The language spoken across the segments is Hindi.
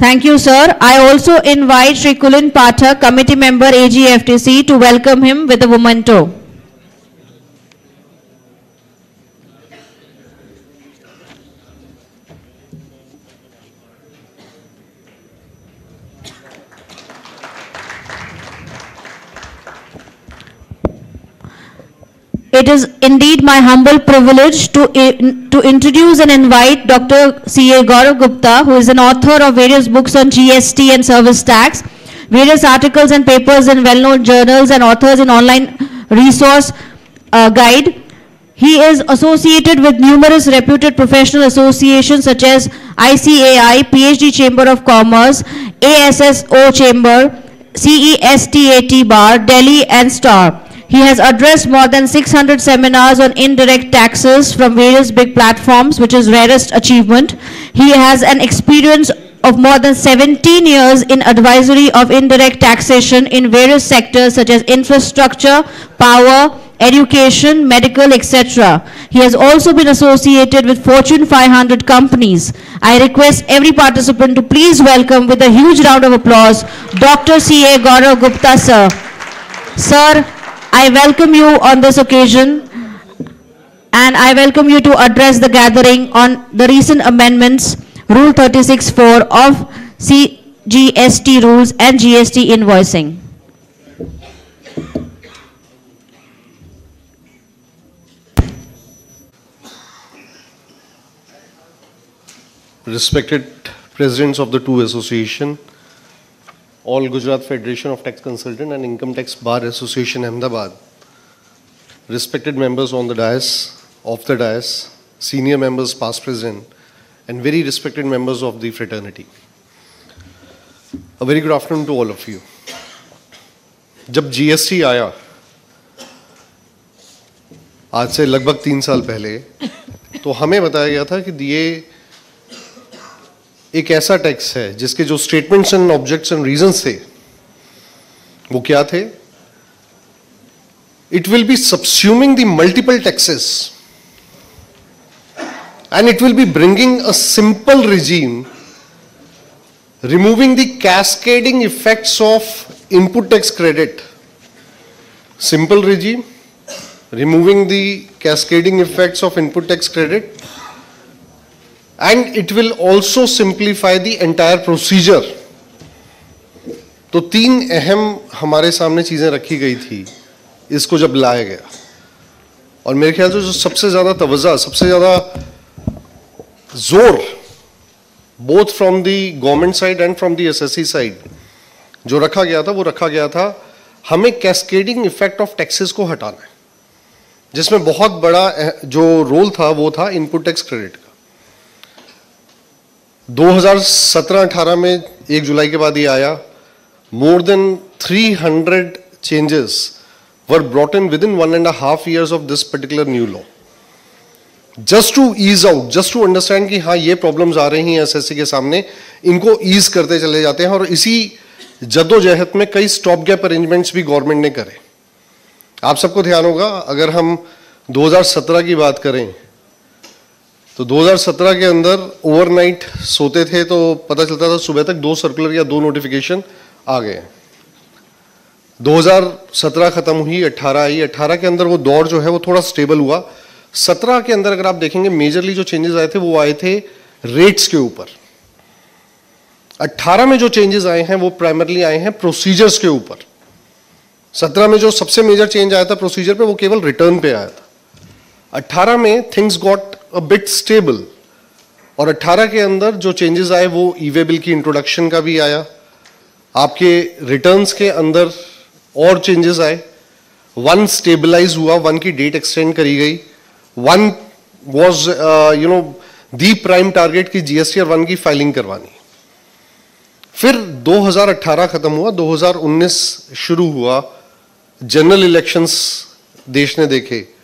Thank you, sir. I also invite Shri Kulin Pathak, committee member AGFTC, to welcome him with a memento. It is indeed my humble privilege to, to introduce and invite Dr. C.A. Gaurav Gupta, who is an author of various books on GST and service tax, various articles and papers in well-known journals and authors in online resource uh, guide. He is associated with numerous reputed professional associations such as ICAI, PhD Chamber of Commerce, ASSO Chamber, CESTAT Bar, Delhi and STAR. He has addressed more than 600 seminars on indirect taxes from various big platforms, which is rarest achievement. He has an experience of more than 17 years in advisory of indirect taxation in various sectors such as infrastructure, power, education, medical, etc. He has also been associated with Fortune 500 companies. I request every participant to please welcome with a huge round of applause Dr. C.A. Gaurav Gupta, sir. Sir, I welcome you on this occasion and I welcome you to address the gathering on the recent amendments, Rule 36.4 of CGST rules and GST invoicing. Respected presidents of the two association, all Gujarat federation of tax consultant and income tax bar association Ahmedabad respected members on the dais of the dais senior members past present and very respected members of the fraternity a very good afternoon to all of you जब जीएसटी आया, आज से लगभग तीन साल पहले तो हमें बताया गया था कि दिए एक ऐसा टैक्स है जिसके जो statements and objects and reasons थे, वो क्या थे? It will be subsuming the multiple taxes and it will be bringing a simple regime removing the cascading effects of input tax credit simple regime removing the cascading effects of input tax credit and it will also simplify the entire procedure तो तीन अहम हमारे सामने चीज़ें रखी गई थी, इसको जब लाया गया। और मेरे ख्याल से जो सबसे ज़्यादा तवज्जा, सबसे ज़्यादा ज़ोर both from the government side and from the assessee side जो रखा गया था, वो रखा गया था, हमें कैस्केडिंग इफ़ेक्ट ऑफ़ टैक्सेस को हटाना है। जिसमें बहुत बड़ा जो रोल था, वो था इनपुट टैक्स क्रेडिट का। 2017-18 में एक जुलाई के बाद ये आया। More than 300 changes were brought in within one and half years of this particular new law just to ease out just to understand कि हाँ ये प्रॉब्लम्स आ रही हैं एसएससी के सामने, इनको ईज करते चले जाते हैं और इसी जद्दोजहद में कई स्टॉप गैप अरेंजमेंट्स भी गवर्नमेंट ने करे। आप सबको ध्यान होगा, अगर हम 2017 की बात करें तो 2017 के अंदर ओवरनाइट सोते थे तो पता चलता था सुबह तक दो सर्कुलर या दो नोटिफिकेशन आ गए 2017 खत्म हुई 18 आई। 18 के अंदर वो दौर जो है वो थोड़ा स्टेबल हुआ। 17 के अंदर अगर आप देखेंगे मेजरली जो चेंजेस आए थे वो आए थे रेट्स के ऊपर। 18 में जो चेंजेस आए हैं वो प्राइमरली आए हैं प्रोसीजर्स के ऊपर। 17 में जो सबसे मेजर चेंज आया था प्रोसीजर पे वो केवल रिटर्न पे आया था। 18 में things got a bit stable और 18 के अंदर जो चेंजेस आए, वो ईवे बिल की इंट्रोडक्शन का भी आया। आपके रिटर्न्स के अंदर और चेंजेस आए। वन स्टेबलाइज हुआ वन की डेट एक्सटेंड करी गई। One was you know the prime target की जीएसटी और वन की फाइलिंग करवानी। फिर 2018 खत्म हुआ 2019 शुरू हुआ। जनरल इलेक्शंस देश ने देखे।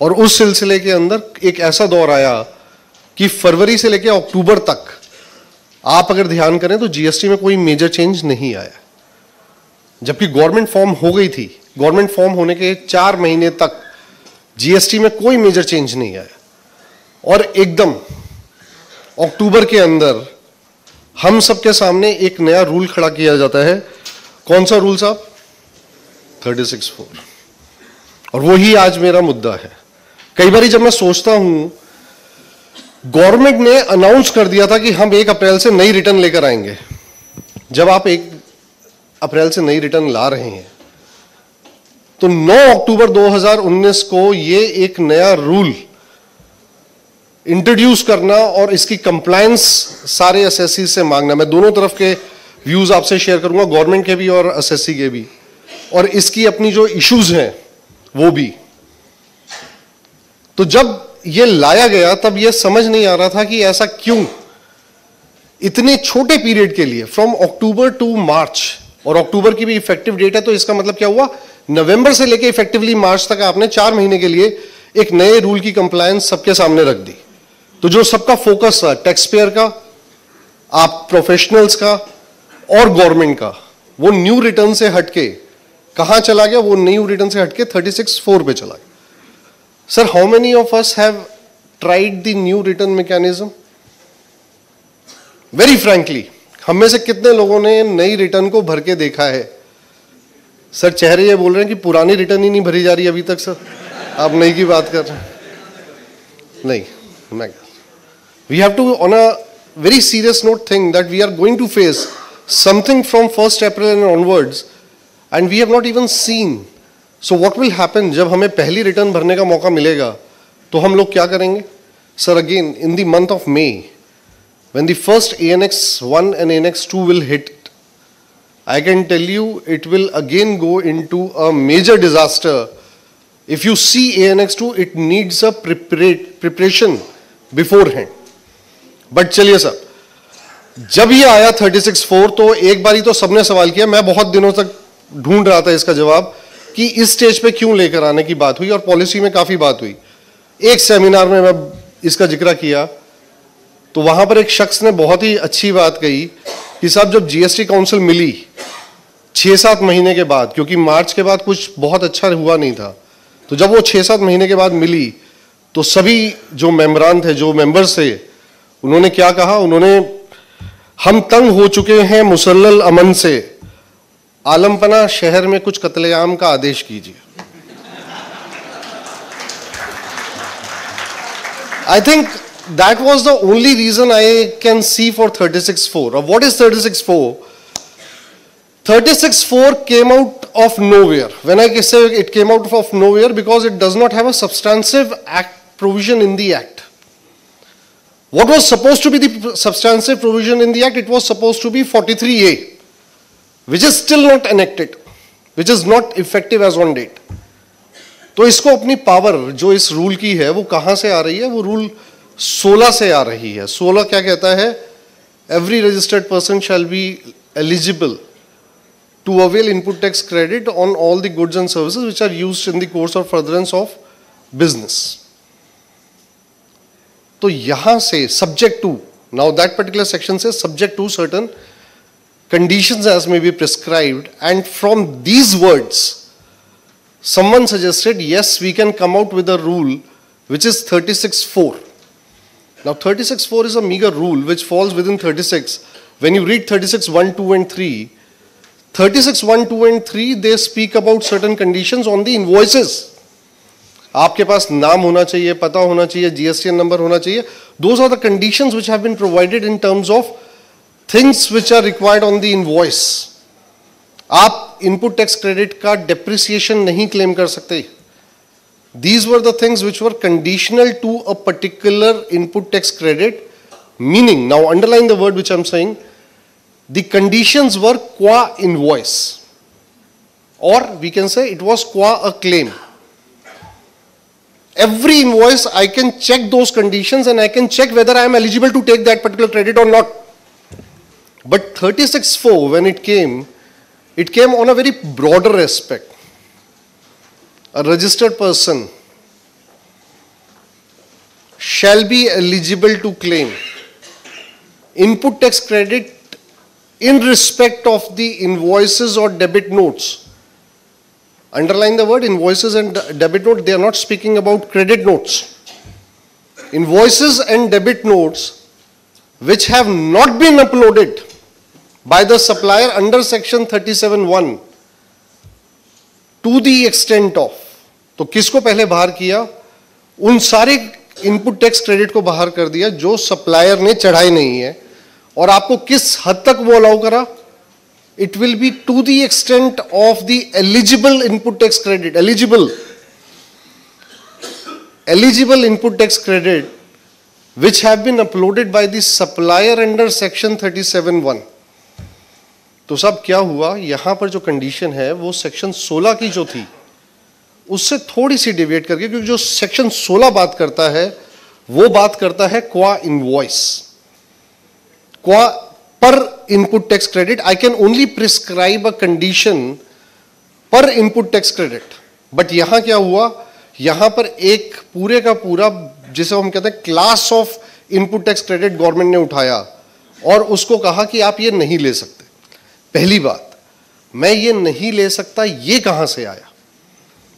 और उस सिलसिले के अंदर एक ऐसा दौर आया कि फरवरी से लेकर अक्टूबर तक, आप अगर ध्यान करें तो जीएसटी में कोई मेजर चेंज नहीं आया। जबकि गवर्नमेंट फॉर्म हो गई थी। गवर्नमेंट फॉर्म होने के चार महीने तक जीएसटी में कोई मेजर चेंज नहीं आया। और एकदम, अक्टूबर के अंदर हम सबके सामने एक नया रूल खड़ा किया जाता है। कौन सा रूल साहब? Thirty six four. और वही आज मेरा मुद्दा है। कई बार जब मैं सोचता हूँ, गवर्नमेंट ने अनाउंस कर दिया था कि हम एक अप्रैल से नई रिटर्न लेकर आएँगे। जब आप एक अप्रैल से नई रिटर्न ला रहे हैं तो 9 अक्टूबर 2019 को ये एक नया रूल इंट्रोड्यूस करना और इसकी कंप्लायंस सारे एसएससी से मांगना। मैं दोनों तरफ़ के व्यूज़ आपसे शेयर करूँगा, गवर्नमेंट के भी और एसएससी के भी। और इसकी अपनी जो इश्यूज़ हैं, वो भी। तो जब ये लाया गया, तब ये समझ नहीं आ रहा था कि ऐसा क्यों? इतने छोटे पीरियड के लिए फ्रॉम अक्टूबर टू मार्च और अक्टूबर की भी इफ़ेक्टिव डेट है तो इसका मतलब क्या हुआ? नवंबर से लेकर इफेक्टिवली मार्च तक आपने चार महीने के लिए एक नए रूल की कंप्लायंस सबके सामने रख दी। तो जो सबका फोकस था टैक्स पेयर का, आप प्रोफेशनल्स का, और गवर्नमेंट का, वो न्यू रिटर्न से हटके, कहाँ चला गया? वो न्यू रिटर्न से हटके थर्टी सिक्स फोर पे चला गया। Sir how many of us have tried the new return mechanism very frankly हम में से कितने लोगों ने नई रिटर्न को भर के देखा है? सर चेहरे ये बोल रहे हैं कि पुरानी रिटर्न ही नहीं भरी जा रही अभी तक सर आप नई की बात कर रहे हैं। नहीं, मैं we have to very serious note thing that we are going to face something from first April and onwards and we have not even seen so what will happen जब हमें पहली रिटर्न भरने का मौका मिलेगा तो हम लोग क्या करेंगे? Sir again in the month of May when the first A N X one and N X two will hit I can tell you it will again go into a major disaster if you see A N X two it needs a preparation beforehand but चलिए सर जब ये आया थर्टी सिक्स फोर तो एक बार ही तो सबने सवाल किया, मैं बहुत दिनों तक ढूंढ रहा था इसका जवाब। कि इस स्टेज पे क्यों लेकर आने की बात हुई और पॉलिसी में काफ़ी बात हुई। एक सेमिनार में मैं इसका ज़िक्र किया तो वहाँ पर एक शख्स ने बहुत ही अच्छी बात कही कि साहब, जब जीएसटी काउंसिल मिली छह सात महीने के बाद, क्योंकि मार्च के बाद कुछ बहुत अच्छा हुआ नहीं था तो जब वो छह सात महीने के बाद मिली तो सभी जो मेम्बरान थे, जो मेंबर्स थे, उन्होंने क्या कहा? उन्होंने, हम तंग हो चुके हैं मुसल्ल अमन से आलमपना शहर में कुछ कतलेआम का आदेश कीजिए। I think that was the only reason I can see for thirty six four और what is thirty six four thirty six four came out of nowhere when I say it came out of nowhere because it does not है substantive act provision in the act What was supposed to be the substantive provision in the act? It was supposed to be 43A. Which is still not enacted, which is not effective as on date. तो इसको अपनी पावर जो इस रूल की है वो कहाँ से आ रही है? वो रूल 16 से आ रही है। 16 क्या कहता है? Every registered person shall be eligible to avail input tax credit on all the goods and services which are use in the course of furtherance of business तो यहाँ से subject to now that particular section से subject to certain conditions as may be prescribed and from these words someone suggested yes we can come out with a rule which is 36.4 Now 36.4 is a meager rule which falls within 36. When you read 36.1, 2 and 3, 36.1, 2 and 3, they speak about certain conditions on the invoices. आपके पास नाम होना चाहिए पता होना चाहिए जीएसटी नंबर होना चाहिए those are the conditions which have been provided in terms of Things which are required on the invoice आप इनपुट टैक्स क्रेडिट का डेप्रिसिएशन नहीं क्लेम कर सकते These were the things which were conditional to a particular input tax credit, meaning, now underline the word which I'm saying, the conditions were qua invoice. Or we can say it was qua a claim. Every invoice, I can check those conditions and I can check whether I am eligible to take that particular credit or not. But 36.4, when it came, it came on a very broader aspect a registered person shall be eligible to claim input tax credit in respect of the invoices or debit notes. Underline the word invoices and debit note they are not speaking about credit notes. Invoices and debit notes which have not been uploaded by the supplier under section 37.1 to the extent of तो किसको पहले बाहर किया उन सारे इनपुट टैक्स क्रेडिट को बाहर कर दिया जो सप्लायर ने चढ़ाई नहीं है और आपको किस हद तक वो अलाउ करा it will be to the extent of the eligible input tax credit, eligible, eligible input tax credit, which have been uploaded by the supplier under section 37.1. तो सब क्या हुआ? यहाँ पर जो कंडीशन है, वो सेक्शन 16 की जो थी, उससे थोड़ी सी डिविएट करके, क्योंकि जो सेक्शन 16 बात करता है, वो बात करता है क्वा इनवॉइस क्वा पर input tax credit I can only prescribe a condition पर इनपुट टैक्स क्रेडिट बट यहाँ क्या हुआ? यहाँ पर एक पूरे का पूरा, जिसे हम कहते हैं class of input tax credit government ने उठाया, और उसको कहा कि आप ये नहीं ले सकते। पहली बात, मैं ये नहीं ले सकता, ये कहाँ से आया?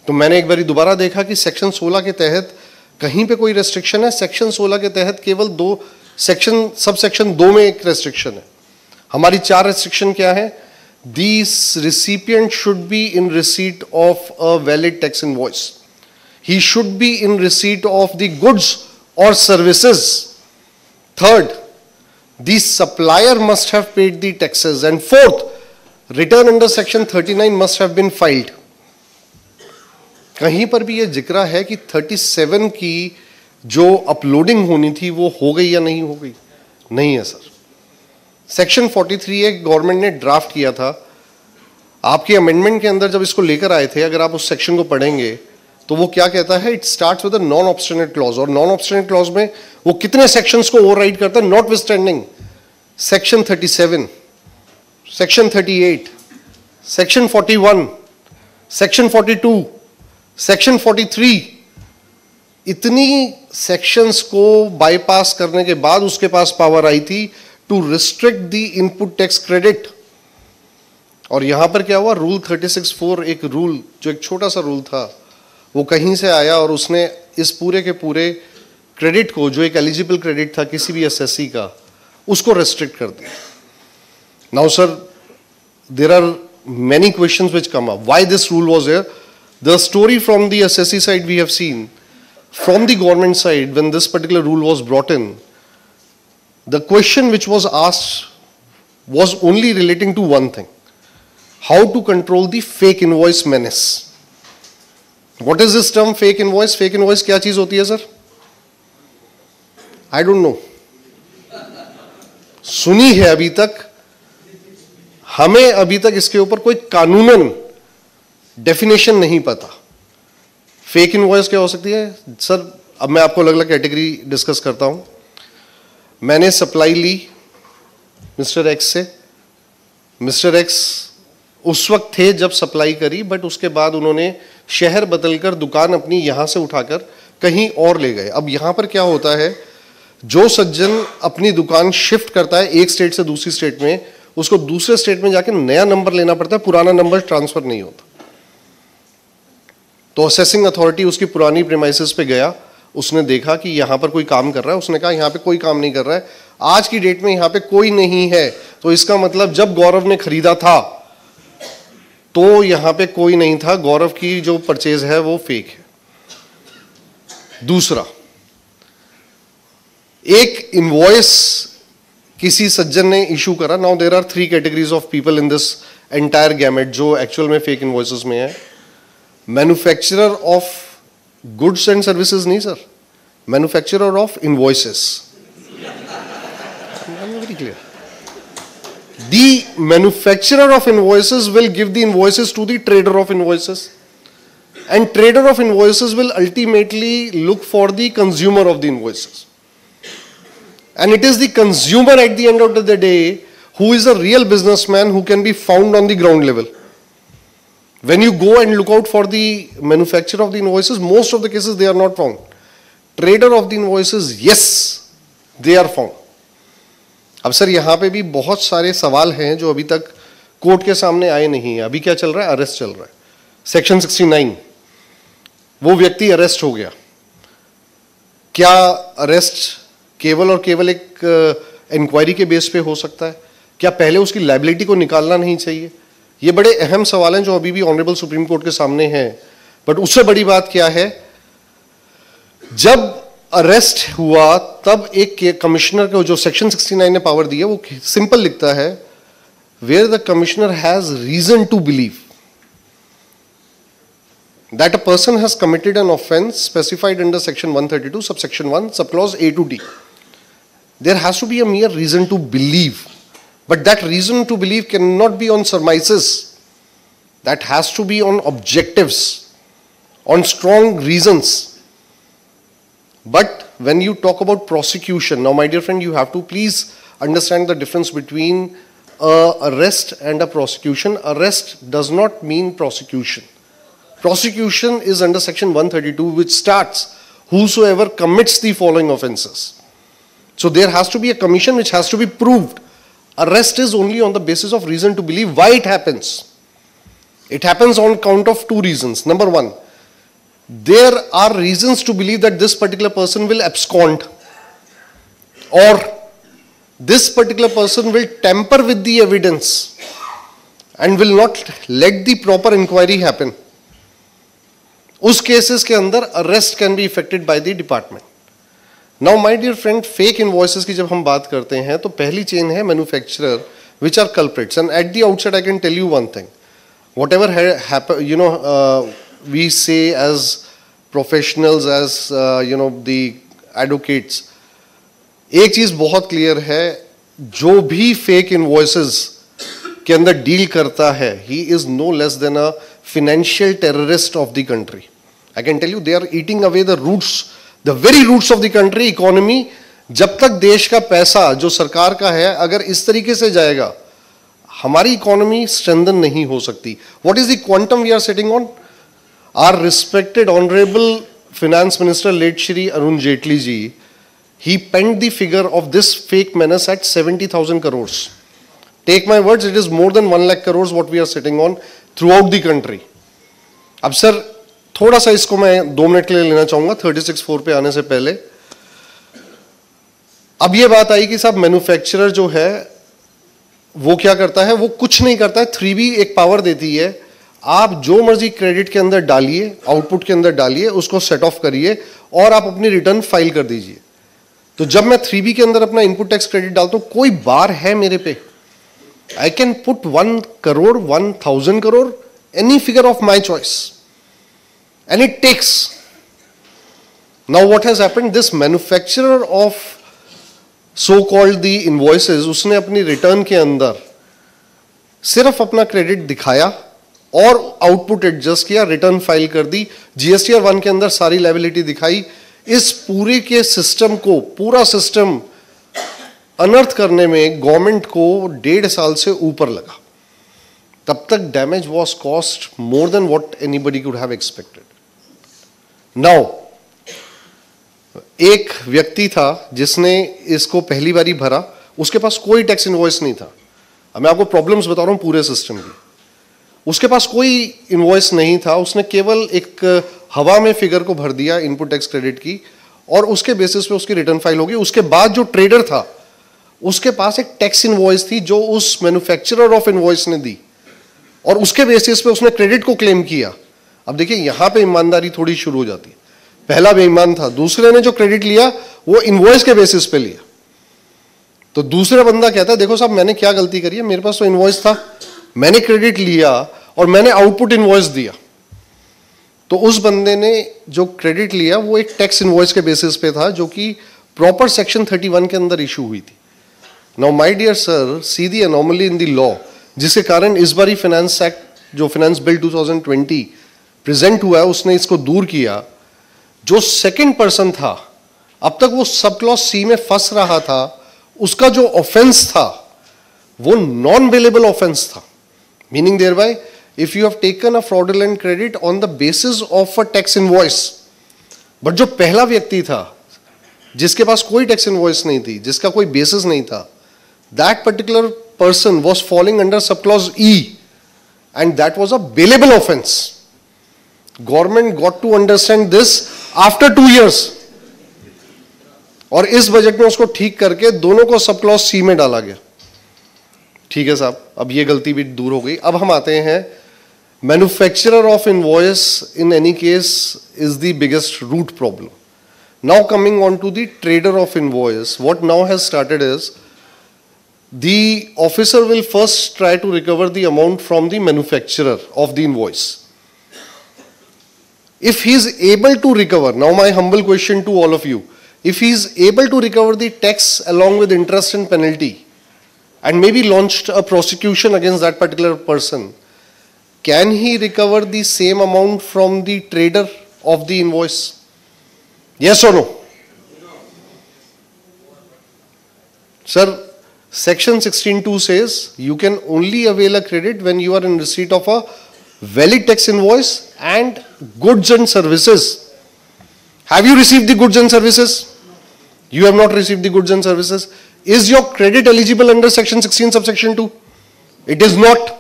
तो मैंने एक बार दोबारा देखा कि सेक्शन 16 के तहत कहीं पे कोई रेस्ट्रिक्शन है, सेक्शन 16 के तहत केवल दो सेक्शन सब सेक्शन दो में एक रेस्ट्रिक्शन है। हमारी चार रेस्ट्रिक्शन क्या है? Recipient should be in receipt of a valid tax invoice he should be in receipt of the goods और services third the supplier must have paid the taxes. And fourth, return under section 39 must have been filed. कहीं पर भी ये ज़िक्र है कि 37 की जो अपलोडिंग होनी थी, वो हो गई या नहीं हो गई? नहीं है सर सेक्शन 43 एक गवर्नमेंट ने ड्राफ्ट किया था। आपके अमेंडमेंट के अंदर जब इसको लेकर आए थे, अगर आप उस सेक्शन को पढ़ेंगे तो वो क्या कहता है? It start with non obstante clause और नॉन ऑप्शनेट क्लॉज में वो कितने सेक्शंस को ओवरराइड करता है? Notwithstanding section 37 section 38 section 41 section 42 section 43 इतनी सेक्शंस को बाईपास करने के बाद उसके पास पावर आई थी to restrict the input tax credit और यहाँ पर क्या हुआ? रूल 36.4 एक रूल जो एक छोटा सा रूल था वो कहीं से आया और उसने इस पूरे के पूरे क्रेडिट को, जो एक एलिजिबल क्रेडिट था किसी भी एसएससी का, उसको रेस्ट्रिक्ट कर दिया। Now sir there are many question which come up why this rule was here the story from the S side we have seen from the government side when this particular rule was brought in the question which was asked was only relating to one thing how to control the fake in invoice menace What is this term, fake invoice? Fake invoice क्या चीज़ होती है सर आई डोंट नो सुनी है अभी तक। हमें अभी तक इसके ऊपर कोई कानूनन डेफिनेशन नहीं पता। फेक इन इनवॉइस क्या हो सकती है? सर अब मैं आपको अलग अलग कैटेगरी डिस्कस करता हूँ। मैंने सप्लाई ली मिस्टर एक्स से। मिस्टर एक्स उस वक्त थे जब सप्लाई करी बट उसके बाद उन्होंने शहर बदलकर दुकान अपनी यहाँ से उठाकर कहीं और ले गए। अब यहाँ पर क्या होता है, जो सज्जन अपनी दुकान शिफ्ट करता है एक स्टेट से दूसरी स्टेट में, उसको दूसरे स्टेट में जाकर नया नंबर लेना पड़ता है, पुराना नंबर ट्रांसफ़र नहीं होता। तो असेसिंग अथॉरिटी उसकी पुरानी प्रेमाइसिस पे गया, उसने देखा कि यहाँ पर कोई काम कर रहा है, उसने कहा यहाँ पे कोई काम नहीं कर रहा है, आज की डेट में यहाँ पे कोई नहीं है। तो इसका मतलब जब गौरव ने खरीदा था तो यहाँ पे कोई नहीं था। गौरव की जो परचेज है, वो फेक है। दूसरा, एक इनवॉइस किसी सज्जन ने इशू करा। Now there are three categories of people in this entire gamut जो एक्चुअल में फेक इनवॉइसेस में है। Manufacturer of goods and services नहीं sir manufacturer of invoices very clear the manufacturer of invoices will give the invoices to the trader of invoices and trader of invoices will ultimately look for the consumer of the invoices and it is the consumer at the end of the day who is a real businessman who can be found on the ground level When you go and look out for the manufacturer of the invoices, most of the cases they are not found. Trader of the invoices, yes, they are found. अब सर, यहाँ पे भी बहुत सारे सवाल हैं जो अभी तक कोर्ट के सामने आए नहीं है। अभी क्या चल रहा है? अरेस्ट चल रहा है। सेक्शन 69 वो व्यक्ति अरेस्ट हो गया। क्या अरेस्ट केवल और केवल एक इंक्वायरी के बेस पे हो सकता है? क्या पहले उसकी लाइबिलिटी को निकालना नहीं चाहिए? ये बड़े अहम सवाल हैं जो अभी भी ऑनरेबल सुप्रीम कोर्ट के सामने हैं। बट उससे बड़ी बात क्या है? जब अरेस्ट हुआ, तब एक कमिश्नर को जो सेक्शन 69 ने पावर दिया वो सिंपल लिखता है where the commissioner has reason to believe that a person has committed an offence specified under section 132 thirty two sub section one sub clause A to D there has to be a mere reason to believe but that reason to believe can not be on surmises that has to be on objective on strong reasons but when you talk about prosecution, now my dear friend, you have to please understand the difference between a arrest and a prosecution. Arrest does not mean prosecution. Prosecution is under section 132 which starts whosoever commits the following offenses. So there has to be a commission which has to be proved. Arrest is only on the basis of reason to believe why it happens. It happens on count of two reasons. Number one, there are reasons to believe that this particular person will abscond or this particular person will tamper with the evidence and will not let the proper inquiry happen. उस केसेस के अंदर arrest can be effected by the department now my dear friend fake invoices की जब हम बात करते हैं तो पहली चेन है manufacturer which are culprits and at the outside I can tell you one thing whatever you know we say as professionals, as uh, you know, the advocates, एक चीज़ बहुत क्लियर है जो भी फेक इनवॉइसेस के अंदर डील करता है he is no less than a financial terrorist of the country. I can tell you they are eating away the roots, the very roots of the country, economy. जब तक देश का पैसा जो सरकार का है अगर इस तरीके से जाएगा हमारी इकोनॉमी स्ट्रेंथन नहीं हो सकती what is the quantum we are setting on Our respected Honorable Finance Minister, late Shri Arun Jaitley ji, he penned the figure of this fake menace at 70,000 crores. Take my words, it is more than 1 lakh crores what we are sitting on throughout the country. अब सर थोड़ा सा इसको मैं दो मिनट के लिए लेना चाहूँगा 36 फोर पे आने से पहले अब ये बात आई कि साहब मैन्युफैक्चरर जो है वो क्या करता है वो कुछ नहीं करता है थ्री एक पावर देती है आप जो मर्ज़ी क्रेडिट के अंदर डालिए आउटपुट के अंदर डालिए, उसको सेट ऑफ़ करिए और आप अपनी रिटर्न फ़ाइल कर दीजिए। तो जब मैं थ्री बी के अंदर अपना इनपुट टैक्स क्रेडिट डालता हूँ, कोई बार है मेरे पे? I can put one crore one thousand crore any figure of my choice and it takes now what has happen this manufacturer of so called the invoices उसने अपनी रिटर्न के अंदर सिर्फ़ अपना क्रेडिट दिखाया और आउटपुट एडजस्ट किया रिटर्न फ़ाइल कर दी। जीएसटीआर वन के अंदर सारी लाइबिलिटी दिखाई। इस पूरे के सिस्टम को, पूरा सिस्टम अनर्थ करने में गवर्नमेंट को डेढ़ साल से ऊपर लगा। तब तक damage was cost more than what anybody could have expected now एक व्यक्ति था जिसने इसको पहली बारी भरा, उसके पास कोई टैक्स इन्वॉइस नहीं था। मैं आपको प्रॉब्लम्स बता रहा हूँ पूरे सिस्टम की। उसके पास कोई इन्वॉइस नहीं था। उसने केवल एक हवा में फिगर को भर दिया इनपुट टैक्स क्रेडिट की और उसके बेसिस पे उसकी रिटर्न फ़ाइल होगी। उसके बाद जो ट्रेडर था, उसके पास एक टैक्स इनवॉइस थी जो उस मैन्युफैक्चरर ऑफ़ इनवॉइस ने दी और उसके बेसिस पे उसने क्रेडिट को क्लेम किया। अब देखिए, यहाँ पे ईमानदारी थोड़ी शुरू हो जाती है। पहला बेईमान था, दूसरे ने जो क्रेडिट लिया, वो इनवॉइस के बेसिस पे लिया। तो दूसरा बंदा कहता है, देखो साहब, मैंने क्या गलती करी है? मेरे पास तो इनवॉइस था। मैंने क्रेडिट लिया और मैंने आउटपुट इनवॉइस दिया। तो उस बंदे ने जो क्रेडिट लिया, वो एक टैक्स इनवॉइस के बेसिस पे था, जो कि प्रॉपर सेक्शन 31 के अंदर इशू हुई थी। Now my dear sir see the anomaly in the law जिसके कारण इस बार ही फाइनेंस एक्ट जो फाइनेंस बिल 2020 प्रेजेंट हुआ है, उसने इसको दूर किया। जो सेकंड पर्सन था, अब तक वो सब क्लॉज सी में फंस रहा था, उसका जो ऑफेंस था, वो नॉन वेलेबल ऑफेंस था। Thereby if you have taken a fraudulent credit on the basis of a tax invoice but जो पहला व्यक्ति था, जिसके पास कोई टैक्स इनवॉइस नहीं थी, जिसका कोई बेसिस नहीं था that particular person was following under sub E and that was a bailable offence government got to understand this after two years और इस बजट में उसको ठीक करके दोनों को सबक्लॉज सी में डाला गया। ठीक है साहब, अब ये गलती भी दूर हो गई। अब हम आते हैं manufacturer of invoice in any case is the biggest root problem now coming on to the of invoice what now has started is the officer will first try to recover the amount from the manufacture of the invoice if he is able to recover now my humble question to all of you if he is able to recover the tax along with interest and penalty and maybe launched a prosecution against that particular person, can he recover the same amount from the trader of the invoice? Yes or no? Sir, section 16.2 says you can only avail a credit when you are in receipt of a valid tax invoice and goods and services. Have you received the goods and services? You have not received the goods and services. Is your credit eligible under section 16 subsection 2? It is not.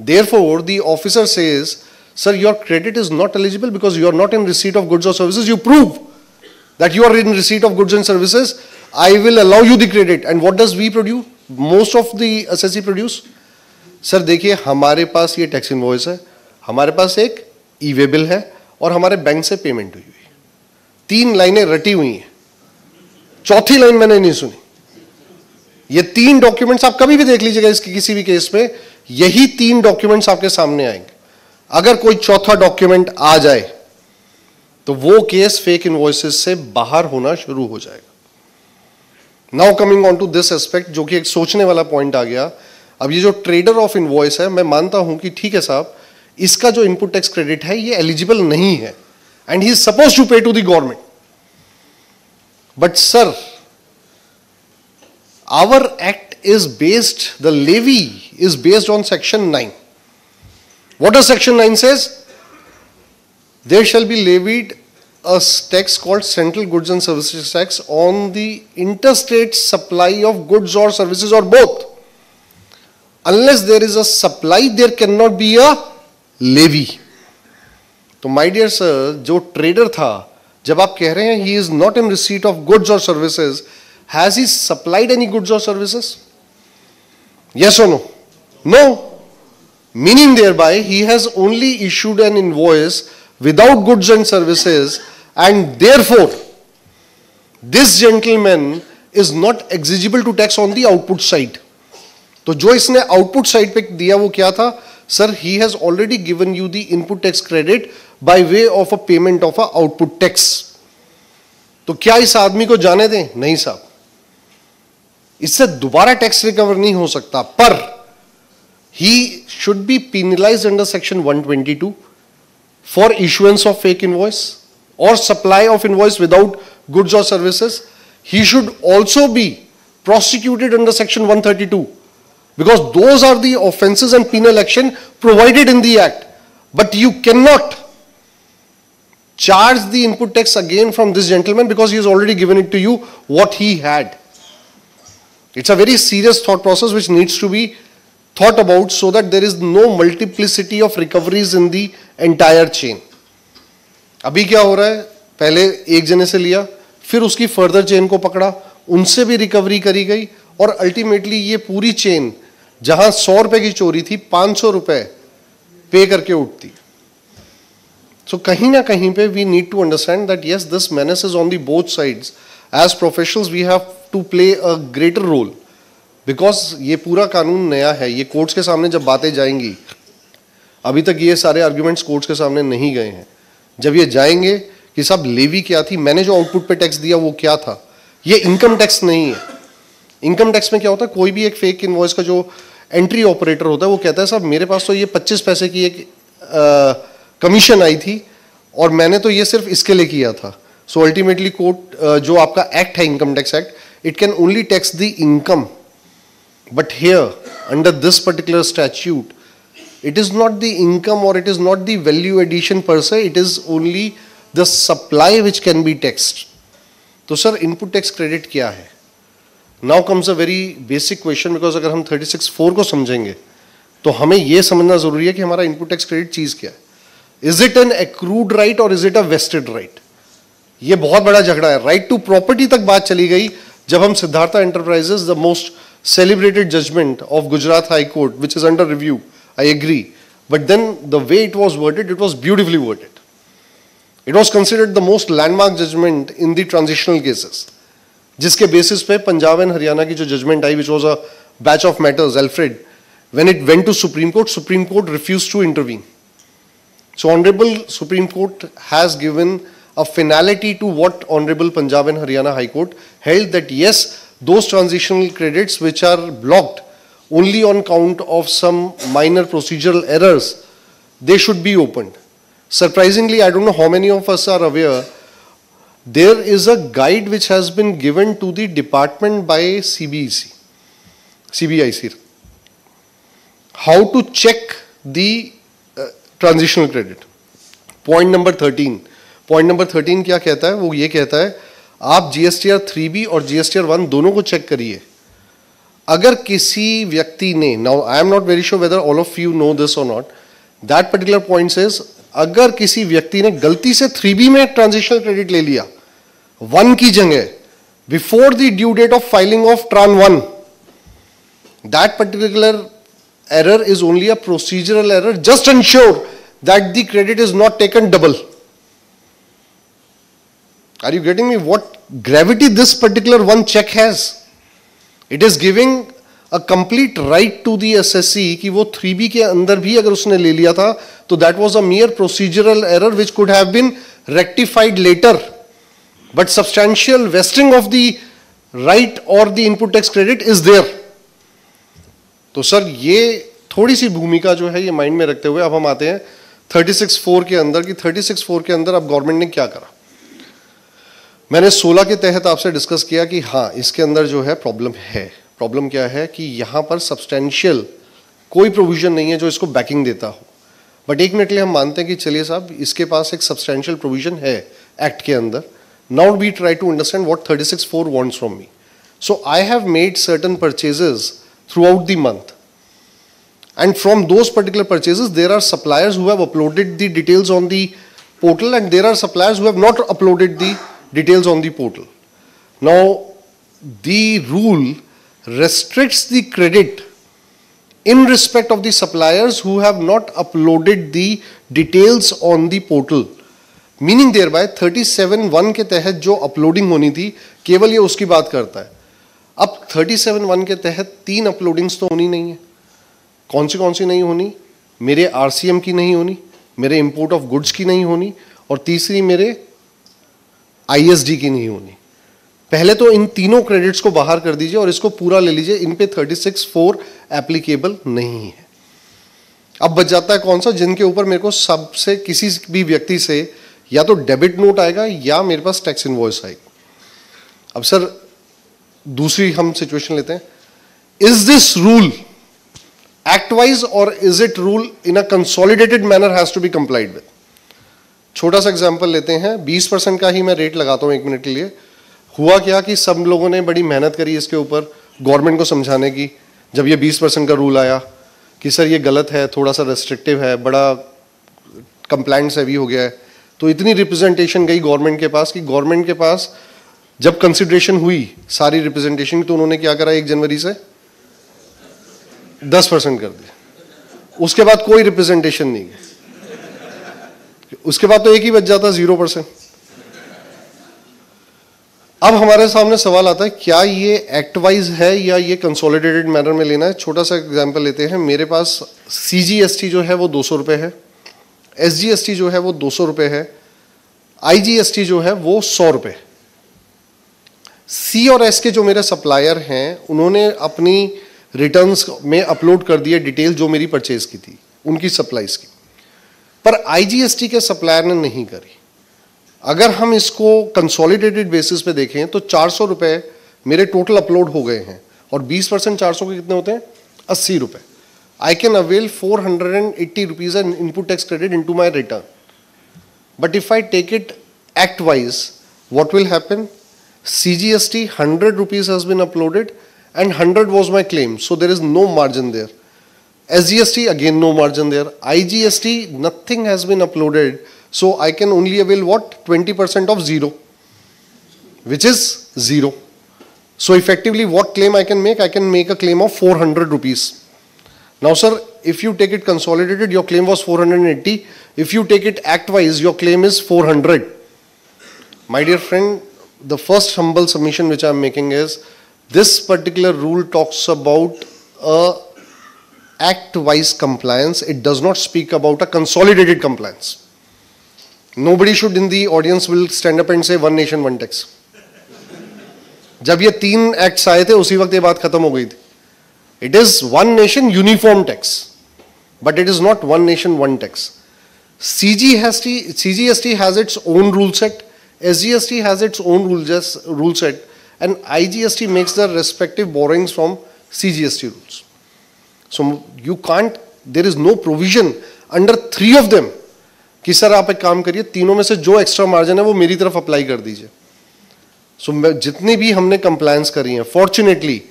Therefore, the officer says, sir, your credit is not eligible because you are not in receipt of goods or services. You prove that you are in receipt of goods and services. I will allow you the credit. And what does we produce? Most of the assessee produce. Sir देखिए हमारे पास ये टैक्स इन्वॉइस है हमारे पास एक ई वे बिल है और हमारे बैंक से पेमेंट हुई हुई तीन लाइनें रटी हुई हैं चौथी लाइन मैंने नहीं सुनी ये तीन डॉक्यूमेंट्स आप कभी भी देख लीजिएगा इसके किसी भी केस में यही तीन डॉक्यूमेंट्स आपके सामने आएँगे। अगर कोई चौथा डॉक्यूमेंट आ जाए तो वो केस फेक इनवॉइसेस से बाहर होना शुरू हो जाएगा। Now coming on to this aspect जो कि एक सोचने वाला पॉइंट आ गया। अब ये जो ट्रेडर ऑफ़ इनवॉइस है मैं मानता हूँ कि ठीक है साहब इसका जो इनपुट टैक्स क्रेडिट है ये एलिजिबल नहीं है। And he suppose to pay to the government But sir, our act is based, the levy is based on section 9. What does section 9 says? There shall be levied a tax called central goods and services tax on the interstate supply of goods or services or both. Unless there is a supply, there cannot be a levy. तो माय डियर सर जो ट्रेडर था जब आप कह रहे हैं he is not in receipt of goods और services has he supplied any goods और services yes or no no meaning thereby he has only issued an invoice without goods and services and therefore this gentleman is not exigible to tax on the output side तो जो इसने आउटपुट साइड पे दिया वो क्या था sir he has already given you the input tax credit by way of a payment of a output tax तो क्या इस आदमी को जाने दें नहीं साहब इससे दोबारा टैक्स रिकवर नहीं हो सकता, पर he should be penalised under section 122 twenty two for issuance of fake invoice और supply of invoice without goods और services he should also be prosecuted under section one thirty two because those are the offences and penal action provided in the act but you can not charge the input tax again from this gentleman because he is already given it to you what he had it's a very serious thought process which needs to be thought about so that there is no multiplicity of recoveries in the entire chain. अभी क्या हो रहा है? पहले एक जने से लिया फिर उसकी फर्दर चेन को पकड़ा उनसे भी रिकवरी करी गई और अल्टीमेटली ये पूरी चेन जहाँ सौ रुपए की चोरी थी पाँच सौ रुपए पे करके उठती। सो so, कहीं ना कहीं पे we need to understand that yes this menace is on the both sides as professionals we have to play a greater role because ये पूरा कानून नया है, ये कोर्ट्स के सामने जब बातें जाएँगी, अभी तक ये सारे आर्ग्यूमेंट्स कोर्ट्स के सामने नहीं गए हैं। जब ये जाएँगे कि सब लेवी क्या थी, मैंने जो आउटपुट पे टैक्स दिया वो क्या था, ये इनकम टैक्स नहीं है। इनकम टैक्स में क्या होता है, कोई भी एक फेक इनवॉइस का जो एंट्री ऑपरेटर होता है, वो कहता है, साहब, मेरे पास तो ये 25 पैसे की एक कमीशन आई थी और मैंने तो ये सिर्फ़ इसके लिए किया था। सो अल्टीमेटली कोर्ट जो आपका एक्ट है income tax act it can only tax the income but here under this particular statute it is not the income or it is not the value addition per se, it is only the supply which can be taxed. तो सर इनपुट टैक्स क्रेडिट क्या है? Now comes a very basic question because अगर हम 36 फोर को समझेंगे तो हमें यह समझना ज़रूरी है कि हमारा इनपुट टैक्स क्रेडिट चीज़ क्या है। Is it an accrued right और is it a vested right ये बहुत बड़ा झगड़ा है। राइट टू प्रॉपर्टी तक बात चली गई जब हम Siddhartha Enterprises the most celebrated judgment of Gujarat High Court, which is under review. I agree. But then the way it was worded, it was beautifully worded. It was considered the most landmark judgment in the transitional cases. जिसके बेसिस पे पंजाब एंड हरियाणा की जो judgment I which was a batch of matters Alfred when it went to Supreme Court, Supreme Court refused to intervene. So Honorable Supreme Court has given a finality to what Honorable Punjab and Haryana High Court held that yes, those transitional credits which are blocked only on count of some minor procedural errors, they should be opened. Surprisingly, I don't know how many of us are aware, there is a guide which has been given to the department by CBEC, CBIC, how to check the uh, transitional credit. Point number 13. Point number 13 क्या कहता है? वो ये कहता है, आप जीएसटीआर थ्री बी और जीएसटीआर वन दोनों को चेक करिए। अगर किसी व्यक्ति ने now I am not very sure whether all of you know this और not that particular point is अगर किसी व्यक्ति ने गलती से थ्री बी में ट्रांजिशनल क्रेडिट ले लिया वन की जगह before the due date of filing of TRAN one that particular error is only a procedural error, just ensure that the credit is not taken double. Are you getting me what gravity this particular one check has it is giving a complete right to the SSC कि वो 3B के अंदर भी अगर उसने ले लिया था तो that was a mere procedural error which could have been rectified later but substantial vesting of the right or the input tax credit is there तो सर ये थोड़ी सी भूमिका जो है ये माइंड में रखते हुए अब हम आते हैं 36 फोर के अंदर कि 36 फोर के अंदर अब गवर्नमेंट ने क्या करा मैंने 16 के तहत आपसे डिस्कस किया कि हाँ इसके अंदर जो है प्रॉब्लम है। प्रॉब्लम क्या है कि यहाँ पर सब्सटेंशियल कोई प्रोविज़न नहीं है जो इसको बैकिंग देता हो। बट एक मिनट लिए हम मानते हैं कि चलिए साहब इसके पास एक सब्सटेंशियल प्रोविज़न है एक्ट के अंदर। Now be try to understand what thirty six four wants from me so I have made certain purchases throughout the month. And from those particular purchases, there are suppliers who have uploaded the details on the portal and there are suppliers who have not uploaded the details on the portal. Now, the rule restricts the credit in respect of the suppliers who have not uploaded the details on the portal. Meaning thereby 37 one के तहत जो अपलोडिंग होनी थी केवल ये उसकी बात करता है अब 37 वन के तहत तीन अपलोडिंग्स तो होनी नहीं है कौन सी कौन सी नहीं होनी मेरे आरसीएम की नहीं होनी मेरे इंपोर्ट ऑफ़ गुड्स की नहीं होनी और तीसरी मेरे आईएसडी की नहीं होनी। पहले तो इन तीनों क्रेडिट्स को बाहर कर दीजिए और इसको पूरा ले लीजिए, इन पे 36 फोर एप्लीकेबल नहीं है। अब बच जाता है कौन सा, जिनके ऊपर मेरे को सबसे किसी भी व्यक्ति से या तो डेबिट नोट आएगा या मेरे पास टैक्स इनवॉइस आएगी। अब सर, दूसरी हम सिचुएशन लेते हैं। Is this rule act wise और is it rule in a consolidated manner has to be complied with छोटा सा एग्ज़ाम्पल लेते हैं। 20 परसेंट का ही मैं रेट लगाता हूँ एक मिनट के लिए। हुआ क्या कि सब लोगों ने बड़ी मेहनत करी इसके ऊपर गवर्नमेंट को समझाने की, जब ये 20 परसेंट का रूल आया कि सर ये गलत है, थोड़ा सा रेस्ट्रिक्टिव है, बड़ा कंप्लाइंट्स हैवी हो गया है। तो इतनी रिप्रेजेंटेशन गई गवर्नमेंट के पास कि गवर्नमेंट के पास जब कंसिड्रेशन हुई, सारी रिप्रेजेंटेशन तो उन्होंने क्या करा एक जनवरी से? दस परसेंट कर दिया। उसके बाद कोई रिप्रेजेंटेशन नहीं है उसके बाद तो एक ही बच जाता ज़ीरो परसेंट अब हमारे सामने सवाल आता है, क्या ये एक्ट वाइज है या ये कंसोलिडेटेड मैनर में लेना है? छोटा सा एग्जांपल लेते हैं। मेरे पास सीजीएसटी जो है वो दो सौ है। एसजीएसटी जो है वो दो सौ है। आईजीएसटी जो है वो सौ रुपये सी और एस के जो मेरे सप्लायर हैं, उन्होंने अपनी रिटर्न्स में अपलोड कर दिया डिटेल जो मेरी परचेज की थी, उनकी सप्लाईज की। पर आईजीएसटी के सप्लायर ने नहीं करी अगर हम इसको कंसोलिडेटेड बेसिस पे देखें तो चार सौ रुपये मेरे टोटल अपलोड हो गए हैं, और 20 परसेंट चार सौ के कितने होते हैं अस्सी रुपये I can avail four hundred and eighty rupees and input tax credit into my return but if I take it act wise what will happen CGST 100 rupees has been uploaded and 100 was my claim. So there is no margin there. SGST, again, no margin there. IGST, nothing has been uploaded. So I can only avail what? 20% of zero, which is zero. So effectively, what claim I can make? I can make a claim of 400 rupees. Now, sir, if you take it consolidated, your claim was 480. If you take it act-wise, your claim is 400. My dear friend, the first humble submission which I am making is, this particular rule talks about a act-wise compliance. It does not speak about a consolidated compliance. Nobody should in the audience will stand up and say one nation, one tax. जब ये तीन एक्ट्स आए थे उसी वक्त ये बात खत्म हो गई थी it is one nation uniform tax but it is not one nation one tax CGST, CGST has its own rule set, SGST has its own rule, just, rule set, and IGST makes the respective borrowings from CGST rules. So you can't there is no provision under three of them कि सर आप एक काम करिए तीनों में से जो एक्स्ट्रा मार्जिन है वो मेरी तरफ़ अप्लाई कर दीजिए। सो so, जितनी भी हमने कंप्लाइंस करी है fortunately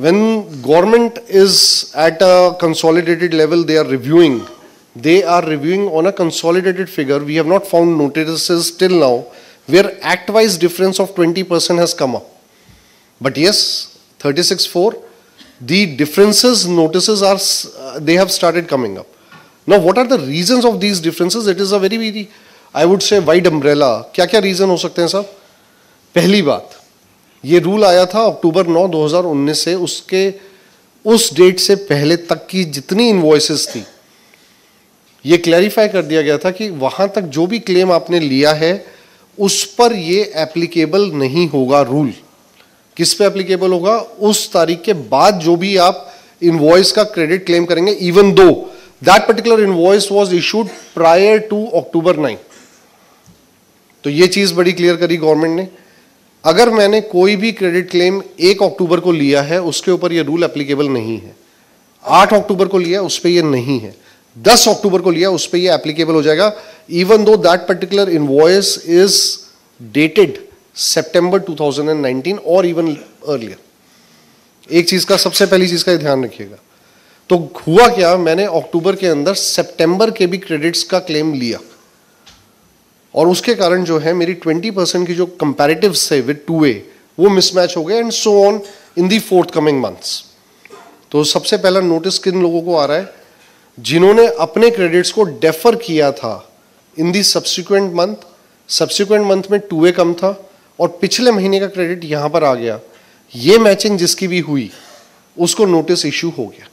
when government is at a consolidated level they are reviewing they are reviewing on a consolidated figure we have not found notice till now where act wise difference of twenty percent has come up but yes thirty six four the differences notices are uh, they have started coming up now what are the reasons of these differences it is a very very i would say wide umbrella क्या क्या reason हो सकते हैं साहब पहली बात ये रूल आया था अक्टूबर 9 2019 से उसके उस डेट से पहले तक की जितनी इन्वॉइसेस थी ये क्लैरिफाई कर दिया गया था कि वहाँ तक जो भी क्लेम आपने लिया है उस पर ये एप्लीकेबल नहीं होगा रूल किस पे एप्लीकेबल होगा? उस तारीख के बाद जो भी आप इनवॉइस का क्रेडिट क्लेम करेंगे even though that particular invoice was issued prior to October nine तो ये चीज़ बड़ी क्लियर करी गवर्नमेंट ने। अगर मैंने कोई भी क्रेडिट क्लेम एक अक्टूबर को लिया है, उसके ऊपर यह रूल एप्लीकेबल नहीं है। आठ अक्टूबर को लिया, उस पर यह नहीं है। दस अक्टूबर को लिया, उस पर यह एप्लीकेबल हो जाएगा। Even though that particular invoice is dated September 2019 और इवन अर्लियर एक चीज़ का, सबसे पहली चीज़ का ध्यान रखिएगा। तो हुआ क्या? मैंने अक्टूबर के अंदर सितंबर के भी क्रेडिट्स का क्लेम लिया। और उसके कारण जो है, मेरी 20 परसेंट की जो कंपेरेटिव है विद टू ए वो मिसमैच हो गए and so on in the fourth coming months तो सबसे पहला नोटिस किन लोगों को आ रहा है? जिन्होंने अपने क्रेडिट्स को डेफर किया था in the subsequent month subsequent month में टू ए कम था। और पिछले महीने का क्रेडिट यहाँ पर आ गया। ये मैचिंग जिसकी भी हुई, उसको नोटिस इश्यू हो गया।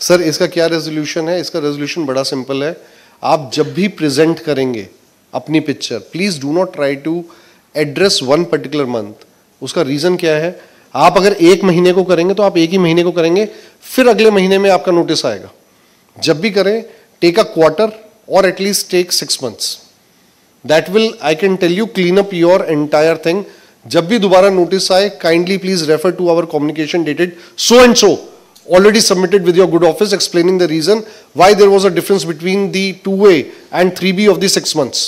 सर इसका क्या रेजोल्यूशन है? इसका रेजोल्यूशन बड़ा सिंपल है। आप जब भी प्रेजेंट करेंगे अपनी picture please do not try to address one particular month उसका रीजन क्या है? आप अगर एक महीने को करेंगे तो आप एक ही महीने को करेंगे, फिर अगले महीने में आपका नोटिस आएगा। जब भी करें टेक अ क्वार्टर और at least take six months that will I can tell you clean up your entire thing जब भी दोबारा नोटिस आए kindly please refer to our communication dated so and so already submitted with your good office, explaining the reason why there was a difference between the 2A and 3B of the six months.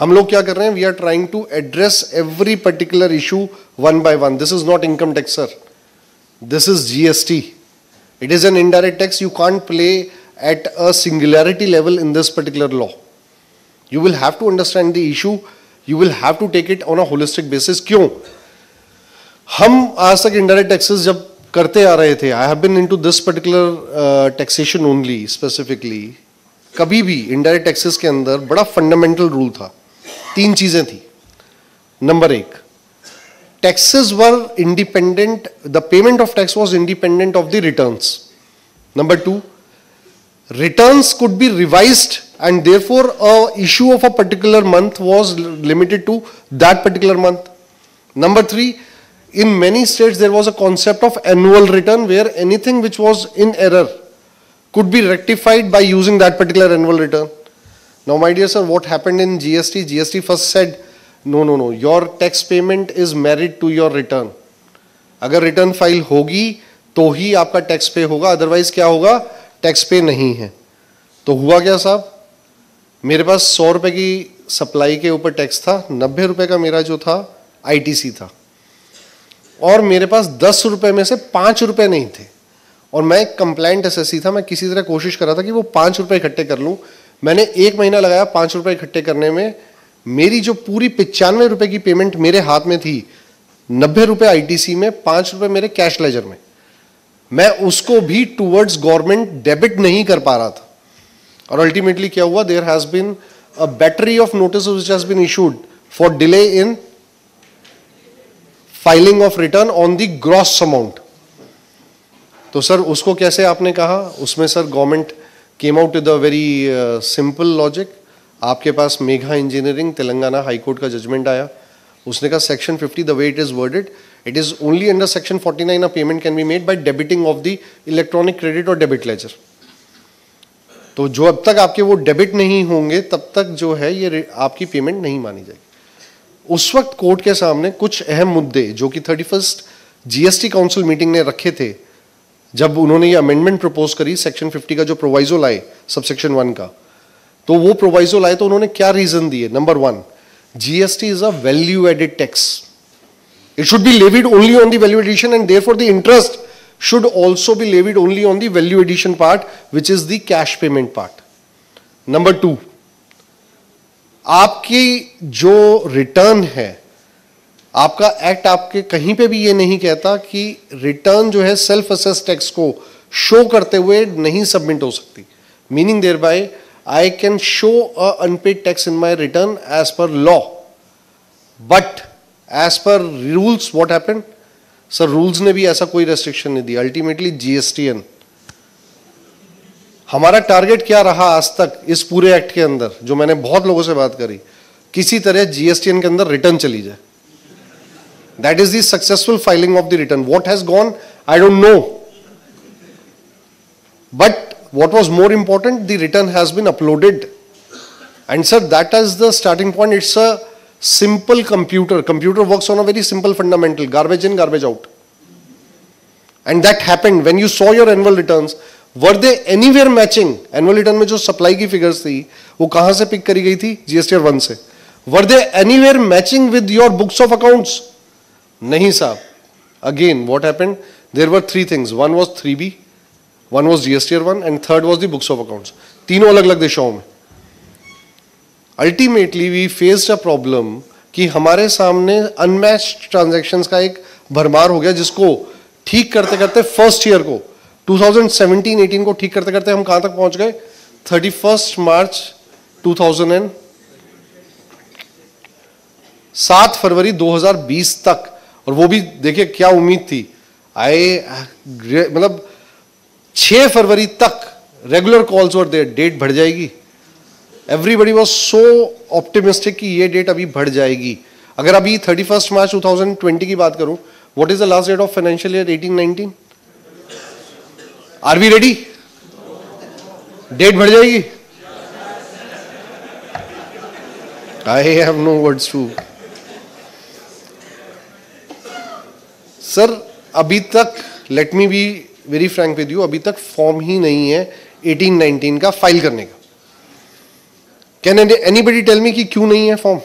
हम लोग क्या कर रहे हैं? We are trying to address every particular issue one by one this is not income tax sir this is GST it is an indirect tax you can't play at a singularity level in this particular law. You will have to understand the issue. You will have to take it on a holistic basis. क्यों? हम आज तक indirect टैक्सेस जब करते आ रहे थे I have been into this particular taxation only specifically कभी भी इनडायरेक्ट टैक्सेस के अंदर बड़ा फंडामेंटल रूल था। तीन चीज़ें थी। नंबर एक taxes were independent the payment of tax was independent of the returns number two returns could be revised and therefore a issue of a particular month was limited to that particular month number 3 in many states there was a concept of annual return where anything which was in error could be rectified by using that particular annual return now, my dear sir, what happened in GST? GST first said, no, no, no, your tax payment is married to your return. अगर रिटर्न फ़ाइल होगी तो ही आपका टैक्स पे होगा अदरवाइज़ क्या होगा टैक्स पे नहीं है तो हुआ क्या साहब मेरे पास सौ रुपए की सप्लाई के ऊपर टैक्स था, नब्बे रुपए का मेरा जो था आईटीसी था। और मेरे पास दस रुपए में से पाँच रुपए नहीं थे। और मैं एक एस था, मैं किसी तरह कोशिश कर रहा था कि वो पाँच रुपए इकट्ठे कर लूँ। मैंने एक महीना लगाया पाँच रुपए इकट्ठे करने में। मेरी जो पूरी पिचानवे रुपए की पेमेंट मेरे हाथ में थी, नब्बे रुपए आईटीसी में, पाँच रुपए मेरे कैश लेजर में। मैं उसको भी टूवर्ड्स गवर्नमेंट डेबिट नहीं कर पा रहा था। और अल्टीमेटली क्या हुआ? There has been a battery of notice which has been issued for delay in filing of return on the gross amount तो सर, उसको कैसे आपने कहा? उसमें sir government came out with a very simple logic आपके पास Megha engineering Telangana high court का जजमेंट आया। उसने कहा section 50 the way it is worded it is only under section 49 a payment can be made by debiting of the electronic credit और डेबिट लेजर तो जो अब तक आपके वो डेबिट नहीं होंगे, तब तक जो है ये आपकी पेमेंट नहीं मानी जाएगी। उस वक्त कोर्ट के सामने कुछ अहम मुद्दे, जो कि thirty first GST council meeting ने रखे थे, जब उन्होंने ये अमेंडमेंट प्रपोज करी सेक्शन 50 का जो प्रोवाइजो लाए सब सेक्शन वन का। तो वो प्रोवाइजो लाए तो उन्होंने क्या रीजन दिए? Number one GST is a value added tax it should be levied only on the value addition and therefore the interest should also be levied only on the value addition part, which is the cash payment part. Number two, आपकी जो रिटर्न है आपका एक्ट आपके कहीं पे भी ये नहीं कहता कि रिटर्न जो है सेल्फ असेस टैक्स को शो करते हुए नहीं सबमिट हो सकती। Meaning thereby I can show a unpaid tax in my return as per law but as per rules what happen sir rules ने भी ऐसा कोई रेस्ट्रिक्शन नहीं दिया अल्टीमेटली जीएसटीएन हमारा टारगेट क्या रहा आज तक इस पूरे एक्ट के अंदर, जो मैंने बहुत लोगों से बात करी? किसी तरह जीएसटीएन के अंदर रिटर्न चली जाए। That is the successful filing of the return what has gone I don't know but what was more important, the return has been uploaded. And sir, that is the starting point. It's a simple computer computer work on a very simple fundamental garbage in garbage out and that happened when you saw your annual return were they any matching annual return में जो सप्लाई की फिगर्स थी, वो कहाँ से पिक करी गई थी? जीएसटी वन से. Were they anywhere matching with your books of account नहीं साहब. Again what happen there were three things one was three B one was GST one and third was the books of accounts तीनों अलग अलग दिशाओं में. Ultimately we faced a problem कि हमारे सामने अनमैच ट्रांजेक्शन का एक भरमार हो गया जिसको ठीक करते करते फ़र्स्ट ईयर को। 2017-18 को ठीक करते करते हम कहाँ तक पहुँच गए? 31 मार्च 2000 एंड सात फरवरी 2020 तक। और वो भी देखिए क्या उम्मीद थी। आए मतलब 6 फरवरी तक रेगुलर कॉल्स और डेट बढ़ जाएगी। एवरीबडी वॉज़ सो ऑप्टिमिस्टिक कि ये डेट अभी बढ़ जाएगी। अगर अभी थर्टी फ़र्स्ट मार्च 2020 की बात करूँ what is the last date of financial year 1819 are we ready date बढ़ जाएगी। I have no words to sir अभी तक let me be very frank with you अभी तक फॉर्म ही नहीं है 1819 का फ़ाइल करने का। कैन एनीबडी टेल मी कि क्यों नहीं है फॉर्म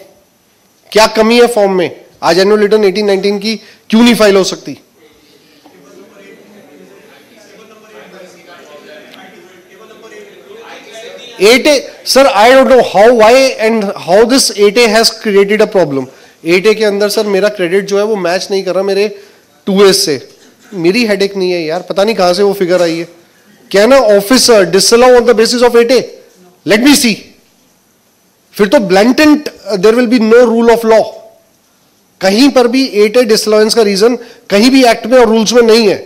क्या कमी है फॉर्म में? आज एनुअल रिटर्न 1819 की क्यों नहीं फ़ाइल हो सकती? Eight A sir I don't know how why and how this eight A has created a problem eight A के अंदर सर मेरा क्रेडिट जो है वो मैच नहीं कर रहा मेरे टू एस से। मेरी हेडेक नहीं है यार, पता नहीं कहाँ से वो फिगर आई है। Can officer disallow on the basis of eight? A let me see फिर तो blatant there will be no rule of law कहीं पर भी एट ए डिसअलाउंस का रीजन कहीं भी एक्ट में और रूल्स में नहीं है।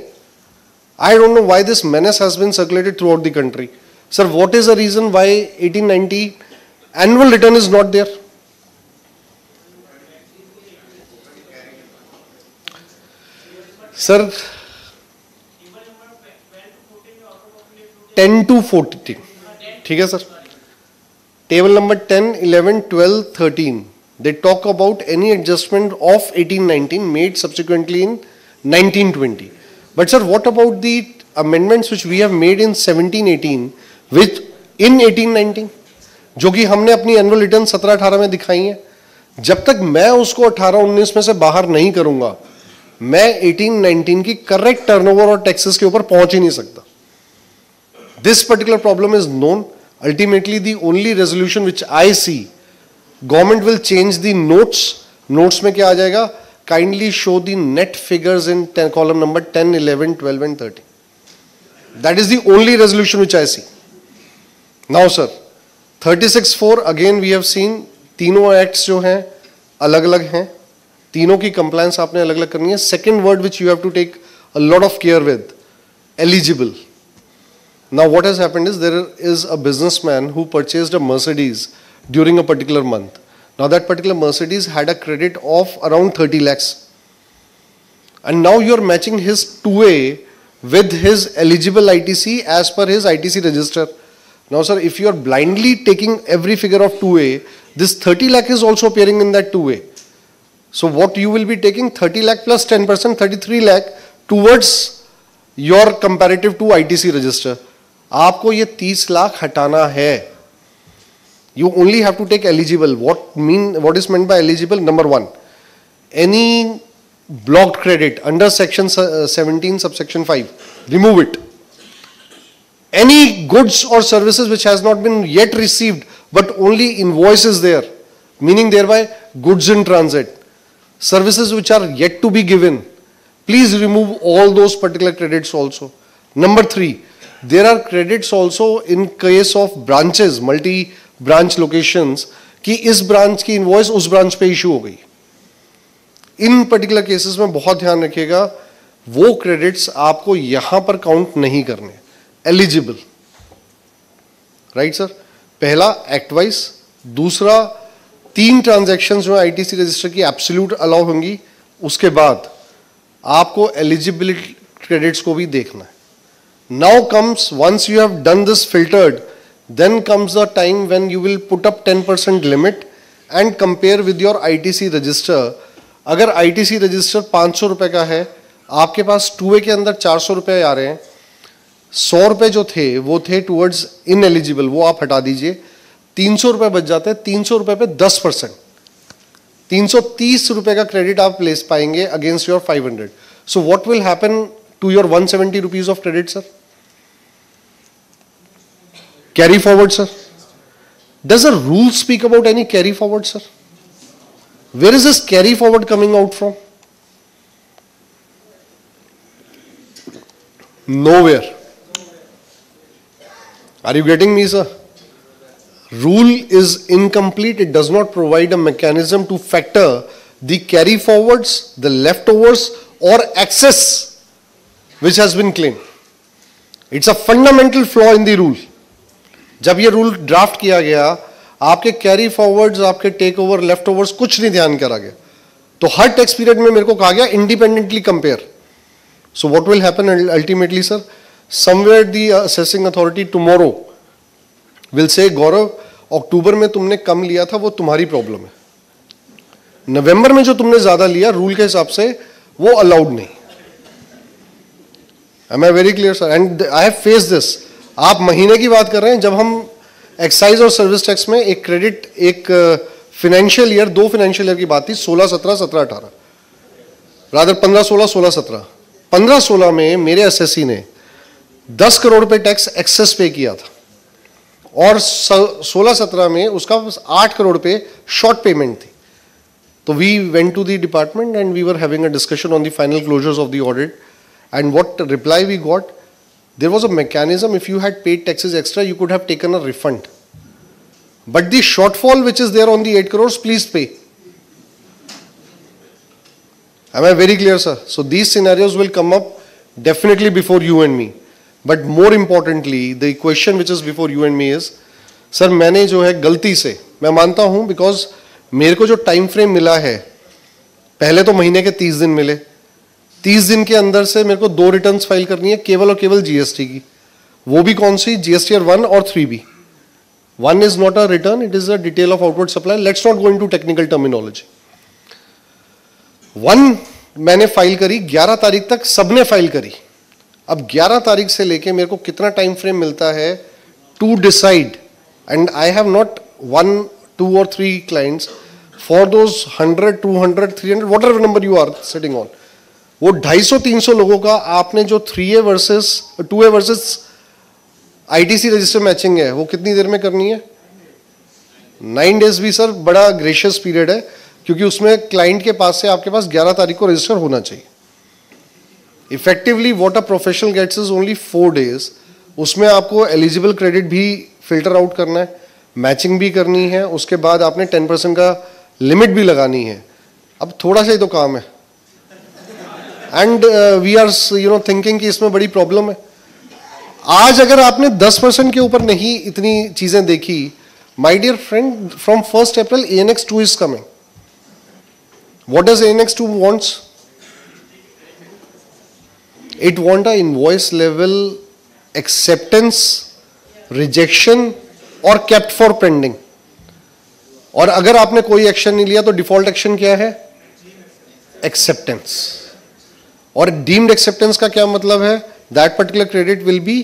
I don't know why this menace has been circulated throughout the country sir what is the reason why 1890 annual return is not there sir 10 to 14 ठीक है sir table number 10, 11, 12, 13, they talk about any adjustment of 1819 1819 made subsequently in 1920 but sir what about the amendments which we have made in 17, 18 within 18, 19 जो कि हमने अपनी एनुअल रिटर्न 17, 18 में दिखाई है। जब तक मैं उसको 18, 19 में से बाहर नहीं करूँगा मैं 18, 19 की करेक्ट टर्नओवर और टैक्सेस के ऊपर पहुँच ही नहीं सकता। This particular problem is known ultimately the only resolution which I see government will change the notes notes में क्या आ जाएगा? Kindly show the net figures in column number 10 11 12 and 13 that is the only resolution which I see now sir 36 four again we have seen तीनों एक्ट्स जो हैं अलग अलग हैं. तीनों की कंप्लायंस आपने अलग अलग करनी है. Second word which you have to take a lot of care with eligible Now, what has happened is there is a businessman who purchased a Mercedes during a particular month. Now, that particular Mercedes had a credit of around 30 lakhs. And now you are matching his 2A with his eligible ITC as per his ITC register. Now, sir, if you are blindly taking every figure of 2A, this 30 lakh is also appearing in that 2A. So what you will be taking 30 lakh plus 10%, 33 lakh towards your comparative to ITC register. आपको ये तीस लाख हटाना है। You only have to take eligible what mean what is meant by eligible number one any blocked credit under section seventeen sub section five remove it any goods और services which has not been yet received but only invoice is there meaning thereby goods in transit services which are yet to be given please remove all those particular credit also number three there are credits also in case of branches, multi branch locations, कि इस ब्रांच की इनवॉइस उस ब्रांच पे इशू हो गई। इन पर्टिकुलर केसेस में बहुत ध्यान रखिएगा वो क्रेडिट्स आपको यहाँ पर काउंट नहीं करने। एलिजिबल राइट सर पहला एक्ट वाइज दूसरा तीन ट्रांजेक्शन जो आईटीसी रजिस्टर की एब्सोल्यूट अलाउ होंगी। उसके बाद आपको एलिजिबिलिटी क्रेडिट्स को भी देखना है। Now comes once you have done this filtered then comes the time when you will put up 10 percent limit and compare with your ITC register अगर आईटीसी रजिस्टर पाँच सौ रुपए का है, आपके पास टू के अंदर चार सौ रुपए आ रहे हैं, सौ रुपए जो थे, वो थे टूवर्ड्स इन एलिजिबल वो आप हटा दीजिए। तीन सौ रुपए बच जाते हैं, तीन सौ रुपए पे दस परसेंट। तीन सौ तीस रुपए का क्रेडिट आप ले पाएँगे against your five hundred so what will happen to your one seventy rupees of credit sir Carry forward, sir. Does the rule speak about any carry forward, sir? Where is this carry forward coming out from? Nowhere. Are you getting me, sir? Rule is incomplete. It does not provide a mechanism to factor the carry forwards, the leftovers or excess which has been claimed. It's a fundamental flaw in the rule. जब ये रूल ड्राफ्ट किया गया, आपके कैरी फॉरवर्ड्स आपके टेक ओवर लेफ़्ट ओवर्स कुछ नहीं ध्यान करा गया। तो हर टैक्स पीरियड में मेरे को कहा गया independently compare so what will happen ultimately sir somewhere the assessing authority tomorrow will say Gaurav October में तुमने कम लिया था, वो तुम्हारी प्रॉब्लम है। नवंबर में जो तुमने ज़्यादा लिया रूल के हिसाब से वो अलाउड नहीं। Am I very clear sir and I have face this आप महीने की बात कर रहे हैं जब हम एक्साइज और सर्विस टैक्स में एक क्रेडिट एक फाइनेंशियल uh, ईयर दो फाइनेंशियल ईयर की बात थी सोलह सत्रह सत्रह अठारह। रादर पंद्रह सोलह सोलह सत्रह। पंद्रह सोलह में मेरे एसएससी ने दस करोड़ रुपए टैक्स एक्सेस पे किया था। और सोलह सत्रह में उसका आठ करोड़ पे शॉर्ट पेमेंट थी। तो we went to the department and we were having a discussion on the final closures of the audit and what reply we got there was a mechanism if you had paid taxes extra you could have taken a refund but the shortfall which is there on the eight crore please pay Am I very clear, sir? So these scenarios will come up definitely before you and me. But more importantly the question which is before you and me is sir मैंने जो है गलती से मैं मानता हूँ बिकॉज़ मेरे को जो टाइम फ्रेम मिला है पहले तो महीने के तीस दिन मिले तीस दिन के अंदर से मेरे को दो रिटर्न फ़ाइल करनी है, केवल और केवल जीएसटी की। वो भी कौन सी? जीएसटी और वन और three B one is not a return it is a detail of outward supply let's not go into technical terminology one मैंने फ़ाइल करी, ग्यारह तारीख तक सबने फ़ाइल करी। अब 11 तारीख से लेके मेरे को कितना टाइम फ्रेम मिलता है to decide and I have not one two और three clients for those hundred two hundred three hundred what number you are sitting on वो 250-300 लोगों का आपने जो three A versus two A versus ITC register matching है, वो कितनी देर में करनी है? नाइन डेज़ भी सर बड़ा ग्रेशियस पीरियड है, क्योंकि उसमें क्लाइंट के पास से आपके पास 11 तारीख को रजिस्टर होना चाहिए। Effectively what a professional gets is only four days उसमें आपको एलिजिबल क्रेडिट भी फ़िल्टर आउट करना है मैचिंग भी करनी है, उसके बाद आपने टेन परसेंट का लिमिट भी लगानी है। अब थोड़ा सा ही तो काम है। And we are you know thinking कि इसमें बड़ी प्रॉब्लम है। आज अगर आपने 10 परसेंट के ऊपर नहीं इतनी चीज़ें देखी my dear friend from first April A N X two is coming what does N X two wants it want a invoice level, acceptance, rejection और kept for pending. और अगर आपने कोई एक्शन नहीं लिया तो डिफ़ॉल्ट एक्शन क्या है? एक्सेप्टेंस और डीम्ड एक्सेप्टेंस का क्या मतलब है? That particular credit will be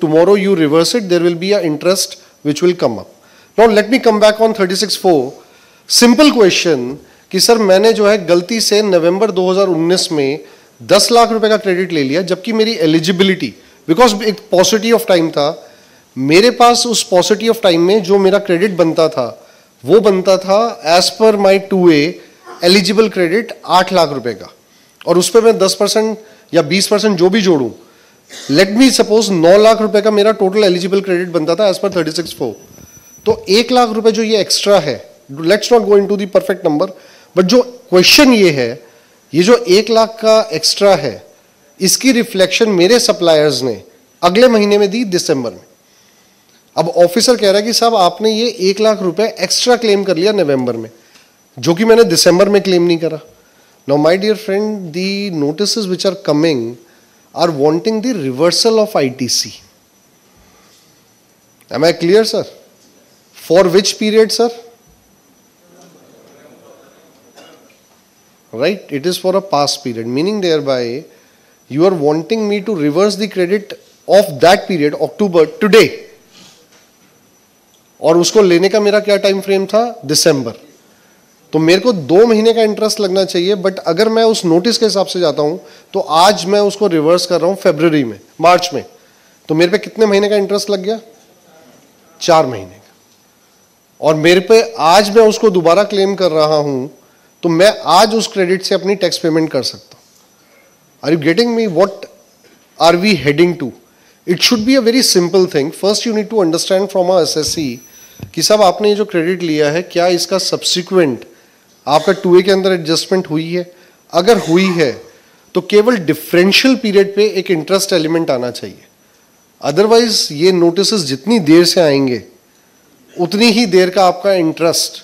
tomorrow you reverse it there will be a interest which will come up now let me come back on 36 four simple question कि सर, मैंने जो है गलती से नवंबर 2019 में 10 लाख रुपए का क्रेडिट ले लिया, जबकि मेरी एलिजिबिलिटी बिकॉज़ एक पॉसिटी ऑफ़ टाइम था, मेरे पास उस पॉसिटी ऑफ़ टाइम में जो मेरा क्रेडिट बनता था, वो बनता था as per my two A eligible credit आठ लाख रुपए का। और उस पर मैं दस परसेंट या बीस परसेंट जो भी जोड़ू लेट मी सपोज़ नौ लाख रुपए का मेरा टोटल एलिजिबल क्रेडिट बनता था as per thirty six four तो एक लाख रुपए जो ये एक्स्ट्रा है let's not go into perfect number but जो क्वेश्चन ये है, ये जो एक लाख का एक्स्ट्रा है, इसकी रिफ्लेक्शन मेरे सप्लायर्स ने अगले महीने में दी दिसंबर में। अब ऑफिसर कह रहा है कि साहब, आपने ये एक लाख रुपए एक्स्ट्रा क्लेम कर लिया नवंबर में। जो कि मैंने दिसंबर में क्लेम नहीं करा। No my dear friend the notice which are coming are wanting the reversal of ITC am I clear sir for which period sir right? It is for a past period, meaning thereby you are wanting me to reverse the credit of that period, October, today. और उसको लेने का मेरा क्या टाइम फ्रेम था? दिसंबर तो मेरे को दो महीने का इंटरेस्ट लगना चाहिए बट अगर मैं उस नोटिस के हिसाब से जाता हूँ तो आज मैं उसको रिवर्स कर रहा हूँ फेब्रवरी में मार्च में। तो मेरे पे कितने महीने का इंटरेस्ट लग गया? चार महीने का। और मेरे पे आज मैं उसको दोबारा क्लेम कर रहा हूँ तो मैं आज उस क्रेडिट से अपनी टैक्स पेमेंट कर सकता हूँ। Are you getting me what are we heading to it should be a very simple thing first you need to understand from a S कि साहब आपने जो क्रेडिट लिया है, क्या इसका सब्सिक्वेंट आपका टू के अंदर एडजस्टमेंट हुई है। अगर हुई है तो केवल डिफरेंशियल पीरियड पे एक इंटरेस्ट एलिमेंट आना चाहिए। अदरवाइज़ ये नोटिस जितनी देर से आएँगे, उतनी ही देर का आपका इंटरेस्ट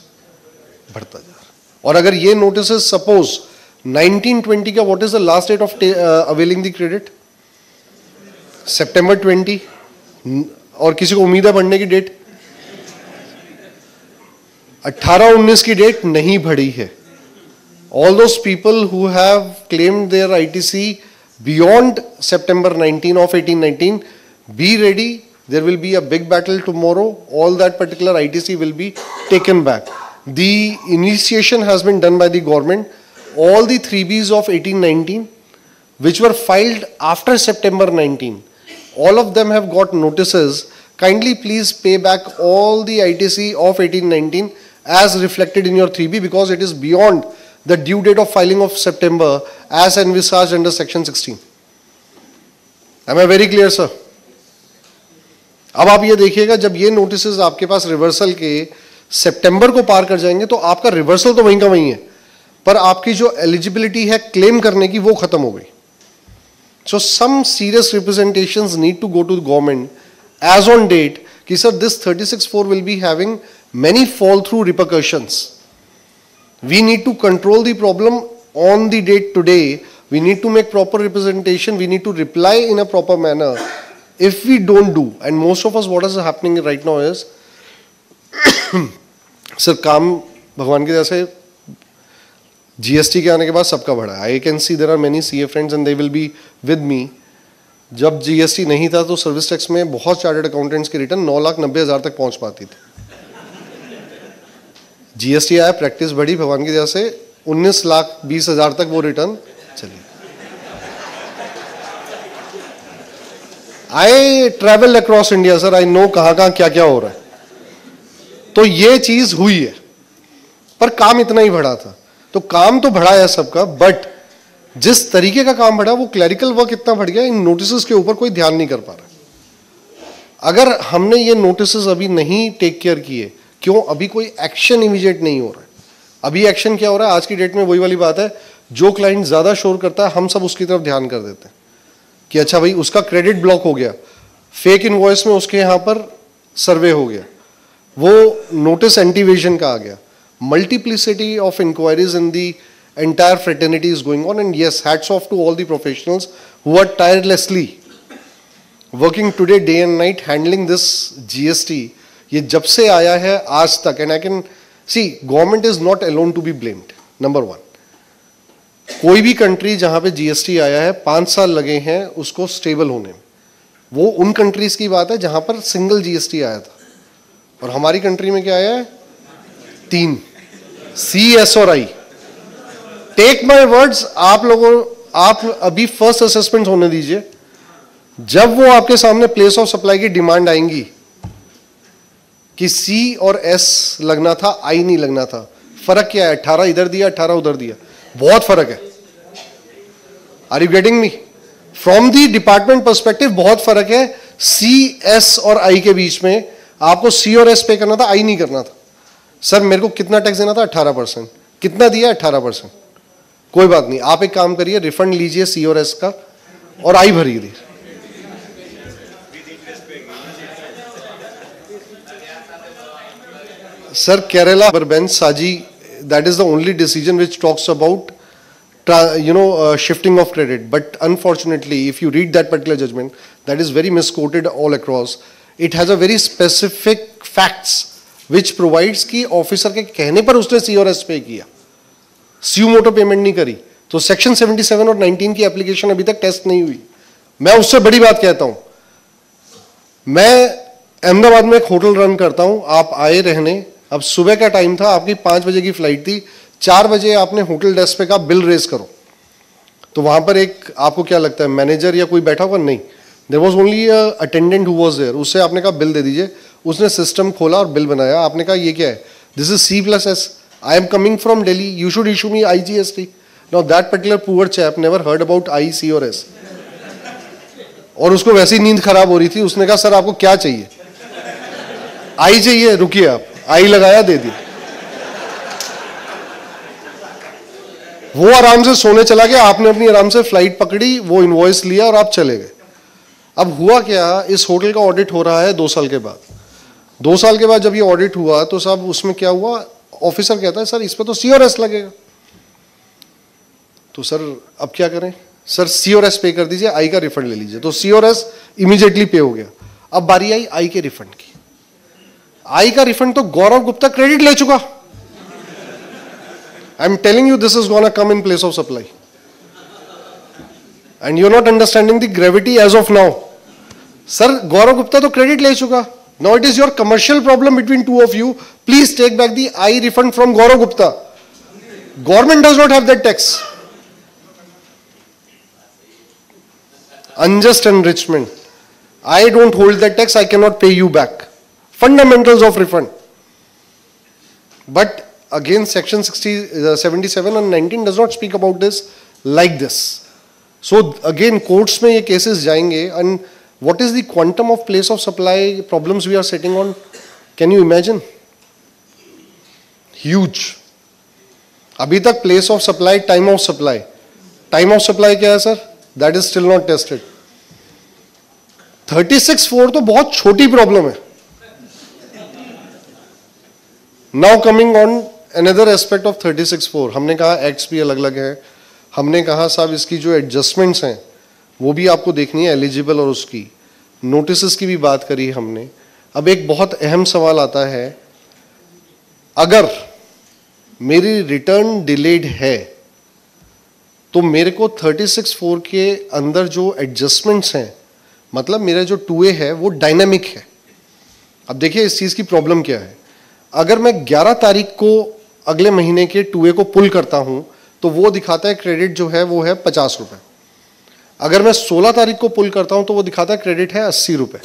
बढ़ता जाए और अगर ये नोटिस सपोज़ 1920 का what is the last date of availing the credit September 20 और किसी को उम्मीद है बढ़ने की डेट 18 19 की डेट नहीं भरी है। All those people who have claim their ITC beyond September 19 of 1819 be ready there will be a big battle tomorrow all that particular I ITC will be taken back the initiation has been done by the government all the three Bs of eighteen nineteen which were filed after September nineteen all of them have got notices kindly please pay back all the itc of 1819 as reflected in your 3B because it is beyond the due date of filing of September as envisaged under section 16. Am I very clear, sir? अब आप ये देखिएगा जब ये नोटिस आपके पास रिवर्सल के सितंबर को पार कर जाएँगे तो आपका रिवर्सल तो वहीं का वहीं है पर आपकी जो एलिजिबिलिटी है क्लेम करने की वो खत्म हो गई so some serious representation need to go to government as on date कि sir this 364 will be having many fall through repercussions we need to control the problem on the date today we need to make proper representation. We need to reply in a proper manner. If we don't do, and most of us, what is happening right now is sir काम भगवान की जैसे जीएसटी के आने के बाद सबका बढ़ा I can see there are many C A friends and they will be with me जब जीएसटी नहीं था तो सर्विस टैक्स में बहुत चार्टर्ड अकाउंटेंट्स की रिटर्न नौ लाख नब्बे हज़ार तक पहुँच पाती थी। जीएसटी आया प्रैक्टिस बढ़ी, भगवान की दया से 19 लाख बीस हज़ार तक वो रिटर्न चली। I travel across India sir I know कहाँ कहाँ क्या क्या हो रहा है। तो ये चीज़ हुई है, पर काम इतना ही बढ़ा था। तो काम तो बढ़ा है सबका बट जिस तरीके का काम बढ़ा, वो क्लरिकल वर्क इतना बढ़ गया, इन नोटिस के ऊपर कोई ध्यान नहीं कर पा रहा। अगर हमने ये नोटिस अभी नहीं टेक केयर किए क्यों? अभी कोई एक्शन इमीडिएट नहीं हो रहा है। अभी एक्शन क्या हो रहा है? आज की डेट में वही वाली बात है। जो क्लाइंट ज़्यादा शोर करता है, हम सब उसकी तरफ़ ध्यान कर देते हैं कि अच्छा भाई, उसका क्रेडिट ब्लॉक हो गया। फेक इनवॉइस में उसके यहाँ पर सर्वे हो गया। वो नोटिस एंटीवेजन का आ गया। Multiplicity of inquiries in the entire fraternity is going on and yes, hats off to all the professionals who are tirelessly working today day and night handling this gst ये जब से आया है, आज तक and I can see government is not alone to be blamed number one कोई भी कंट्री जहाँ पे जीएसटी आया है, पाँच साल लगे हैं, उसको स्टेबल होने में। वो उन कंट्रीज़ की बात है जहाँ पर सिंगल जीएसटी आया था। और हमारी कंट्री में क्या आया है? तीन। सी एस और आई टेक माई वर्ड्स आप लोगों, आप अभी फ़र्स्ट असेसमेंट होने दीजिए। जब वो आपके सामने प्लेस ऑफ़ सप्लाई की डिमांड आएँगी कि सी और एस लगना था आई नहीं लगना था। फ़र्क क्या है? अठारह इधर दिया, अठारह उधर दिया। बहुत फ़र्क है। Are you getting me from the department perspective बहुत फ़र्क है। सी एस और आई के बीच में आपको सी और एस पे करना था आई नहीं करना था। सर, मेरे को कितना टैक्स देना था? अठारह परसेंट। कितना दिया? अठारह परसेंट। कोई बात नहीं। आप एक काम करिए रिफंड लीजिए सी और एस का और आई भरिए सर केरला बरबेंस साजी that is the only decision which talks about you know shifting of credit but unfortunately if you read that particular judgment that is very misquoted all across it has a very specific facts which provides की ऑफिसर के कहने पर उसने सी और एस पे किया सी यू मोटो पेमेंट नहीं करी तो सेक्शन 77 और 19 की एप्लीकेशन अभी तक टेस्ट नहीं हुई मैं उससे बड़ी बात कहता हूँ। मैं अहमदाबाद में एक होटल रन करता हूँ। आप आए रहने अब सुबह का टाइम था, आपकी पाँच बजे की फ़्लाइट थी, चार बजे आपने होटल डेस्क पे कहा बिल रेज करो. तो वहाँ पर एक, आपको क्या लगता है मैनेजर या कोई बैठा हुआ? नहीं. There was only attendant who was there उससे आपने कहा बिल दे दीजिए. उसने सिस्टम खोला और बिल बनाया। आपने कहा, ये क्या है? This is C plus S I am coming from Delhi. You should issue me IGST. Now particular poor chap never heard about I C or S और उसको वैसी नींद खराब हो रही थी। उसने कहा, सर, आपको क्या चाहिए? आई चाहिए. रुकिए आप. आई लगाया दे दी वो आराम से सोने चला गया, आपने अपनी आराम से फ़्लाइट पकड़ी, वो इनवॉइस लिया और आप चले गए। अब हुआ क्या, इस होटल का ऑडिट हो रहा है दो साल के बाद। दो साल के बाद जब ये ऑडिट हुआ तो साहब उसमें क्या हुआ ऑफिसर कहता है, सर, इस पर तो सी लगेगा। तो सर, अब क्या करें? सर सी पे कर दीजिए आई का रिफंड ले लीजिए। तो सी इमीडिएटली पे हो गया। अब बारी आई आई के रिफंड की। आई का रिफंड तो गौरव गुप्ता क्रेडिट ले चुका। I am telling you this is gonna come in place of supply and you not understanding the gravity as of now sir Gaurav Gupta तो क्रेडिट ले चुका। Now it is your commercial problem between two of you please take back the I refund from Gaurav Gupta. Government does not have that tax unjust enrichment I don't hold that tax I can not pay you back Fundamentals of refund. But again, section 60, uh, 77 and 19 does not speak about this like this. So again, courts में ये cases जाएँगे and what is the quantum of place of supply problems we are sitting on? Can you imagine? Huge. अभी तक place of supply time of supply time of supply क्या है sir that is still not tested 36 four तो बहुत छोटी प्रॉब्लम है now coming on another aspect of 36 four हमने कहा एक्ट्स भी अलग अलग है। हमने कहा साहब इसकी जो एडजस्टमेंट्स हैं, वो भी आपको देखनी है एलिजिबल और उसकी। नोटिस की भी बात करी हमने। अब एक बहुत अहम सवाल आता है, अगर मेरी रिटर्न डिलेड है तो मेरे को 36 फोर के अंदर जो एडजस्टमेंट्स हैं मतलब मेरा जो टू है, वो डायनेमिक है। अब देखिए इस चीज़ की प्रॉब्लम क्या है। अगर मैं 11 तारीख को अगले महीने के टू को पुल करता हूँ तो वो दिखाता है क्रेडिट जो है, वो है पचास रुपए। अगर मैं 16 तारीख को पुल करता हूँ तो वो दिखाता है क्रेडिट है अस्सी रुपए।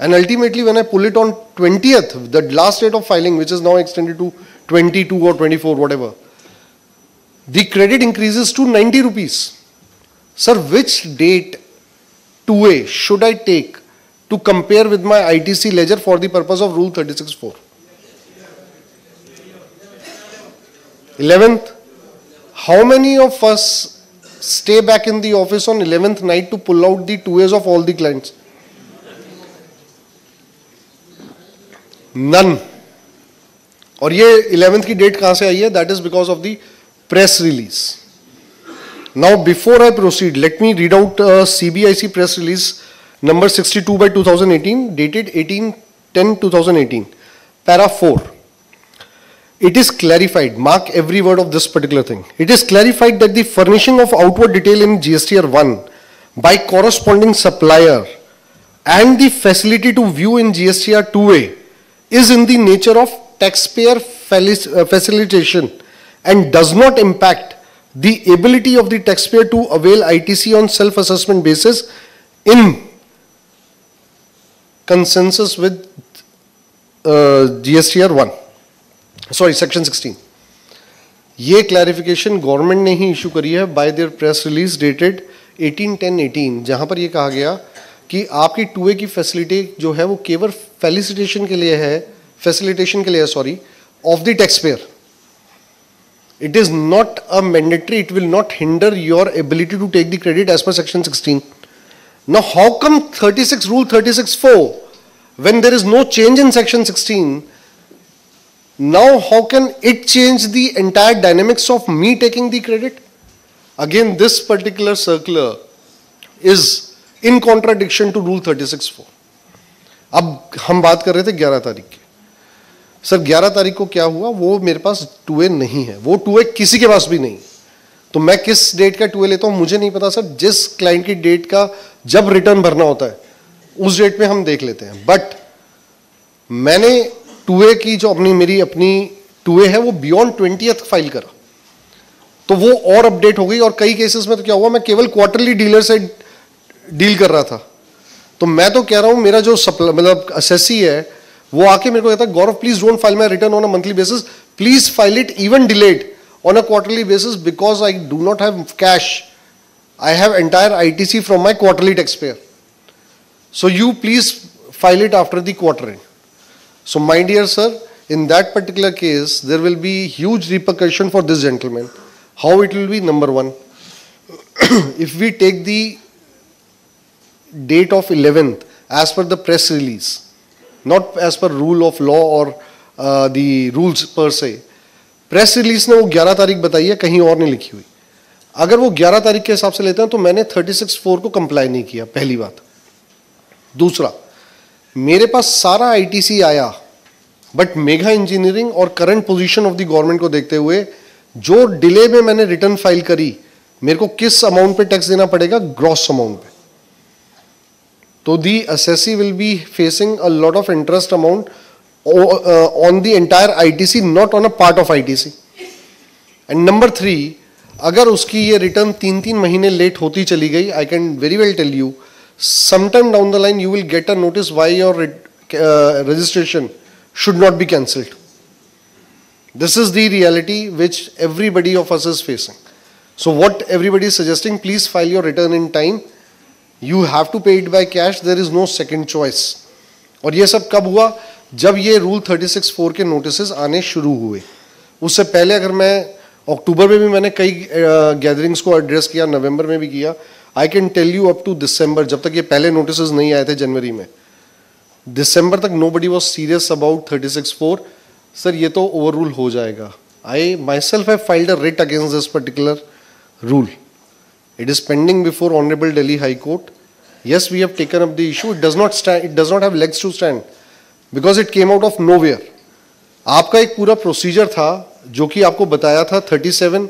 And ultimately when I pull it on twentieth the last date of filing which is now extended to और twenty four 22 or 24 whatever, the credit increases to 90 rupees. Sir, which date 2a should i take to compare with my itc ledger for the purpose of rule 364 11th how many of us stay back in the office on 11th night to pull out the 2As of all the clients? None. और ये 11th की डेट कहाँ से आई है that is because of the press release now before I proceed let me read out CBIC press release number 62 by 2018 dated 18 10 2018 para 4 it is clarified, mark every word of this particular thing. It is clarified that the furnishing of outward detail in GSTR 1 by corresponding supplier and the facility to view in GSTR 2A is in the nature of taxpayer uh, facilitation and does not impact the ability of the taxpayer to avail ITC on self-assessment basis in consensus with uh, GSTR 1. Sorry section 16 ये क्लैरिफिकेशन गवर्नमेंट ने ही इशू करी है by their press release dated 18 10 18 जहाँ पर ये कहा गया कि आपकी टू ए की फैसिलिटी जो है वो केवल फेलिसिटेशन के लिए है फैसिलिटेशन के लिए sorry of the taxpayer it is not a mandatory it will not hinder your ability to take the credit as per section 16 now, how come 36 rule 36 4 when there is no change in section 16 Now, how can it change the entire dynamics of me taking the credit? Again, this particular circular is in contradiction to Rule 36.4. अब हम बात कर रहे थे 11 तारीख की सर 11 तारीख को क्या हुआ वो मेरे पास टू नहीं है वो टू किसी के पास भी नहीं तो मैं किस डेट का टू लेता हूँ मुझे नहीं पता सर जिस क्लाइंट की डेट का जब रिटर्न भरना होता है उस डेट में हम देख लेते हैं बट मैंने टू की जो अपनी मेरी अपनी टू है, वो बियॉन्ड ट्वेंटी फ़ाइल करा। तो वो और अपडेट हो गई और कई केसेस में तो क्या हुआ, मैं केवल क्वार्टरली डीलर से डील कर रहा था। तो मैं तो कह रहा हूँ, मेरा जो सप्लाई मतलब असेसी है, वो आके मेरे को कहता है, Gaurav please don't file my return on a monthly basis please file it even delayed on a quarterly basis because I do not have cash I have entire I T C from my quarterly taxpayer so you please file it after the quarter end So my dear sir, in that particular case, there will be huge repercussion for this gentleman. How it will be? Number one, if we take the date of 11th as per the press release, not as per rule of law or uh, the rules per se, press release ने वो 11 तारीख बताई है कहीं और नहीं लिखी हुई अगर वो 11 तारीख के हिसाब से लेते हैं तो मैंने 36 फोर को कंप्लाई नहीं किया पहली बात दूसरा मेरे पास सारा आईटीसी आया बट मेघा इंजीनियरिंग और current position of the government को देखते हुए, जो डिले में मैंने रिटर्न फ़ाइल करी, मेरे को किस अमाउंट पे टैक्स देना पड़ेगा? ग्रॉस अमाउंट पे। तो the assessee will be facing a lot of interest amount on the entire ITC not on a part of ITC and number three अगर उसकी ये रिटर्न तीन तीन महीने लेट होती चली गई I can very well tell you sometime down the line you will get a notice why your uh, registration should not be cancelled. This is the reality which everybody of us is facing. So what everybody is suggesting, please file your return in time. You have to pay it by cash. There is no second choice. और ये सब कब हुआ जब ये रूल 36 फोर के नोटिस आने शुरू हुए उससे पहले अगर मैं अक्टूबर में भी मैंने कई गैदरिंग्स को एड्रेस किया नवंबर में भी किया I can tell you up to December जब तक ये पहले नोटिस नहीं आए थे जनवरी में दिसंबर तक nobody was serious about thirty six four sir ये तो ओवर रूल हो जाएगा। I myself have filed a writ against this particular rule it is pending before honorable delhi high court yes we have taken up the issue it does not stand it does not have legs to stand because it came out of nowhere आपका एक पूरा प्रोसीजर था जो कि आपको बताया था 37,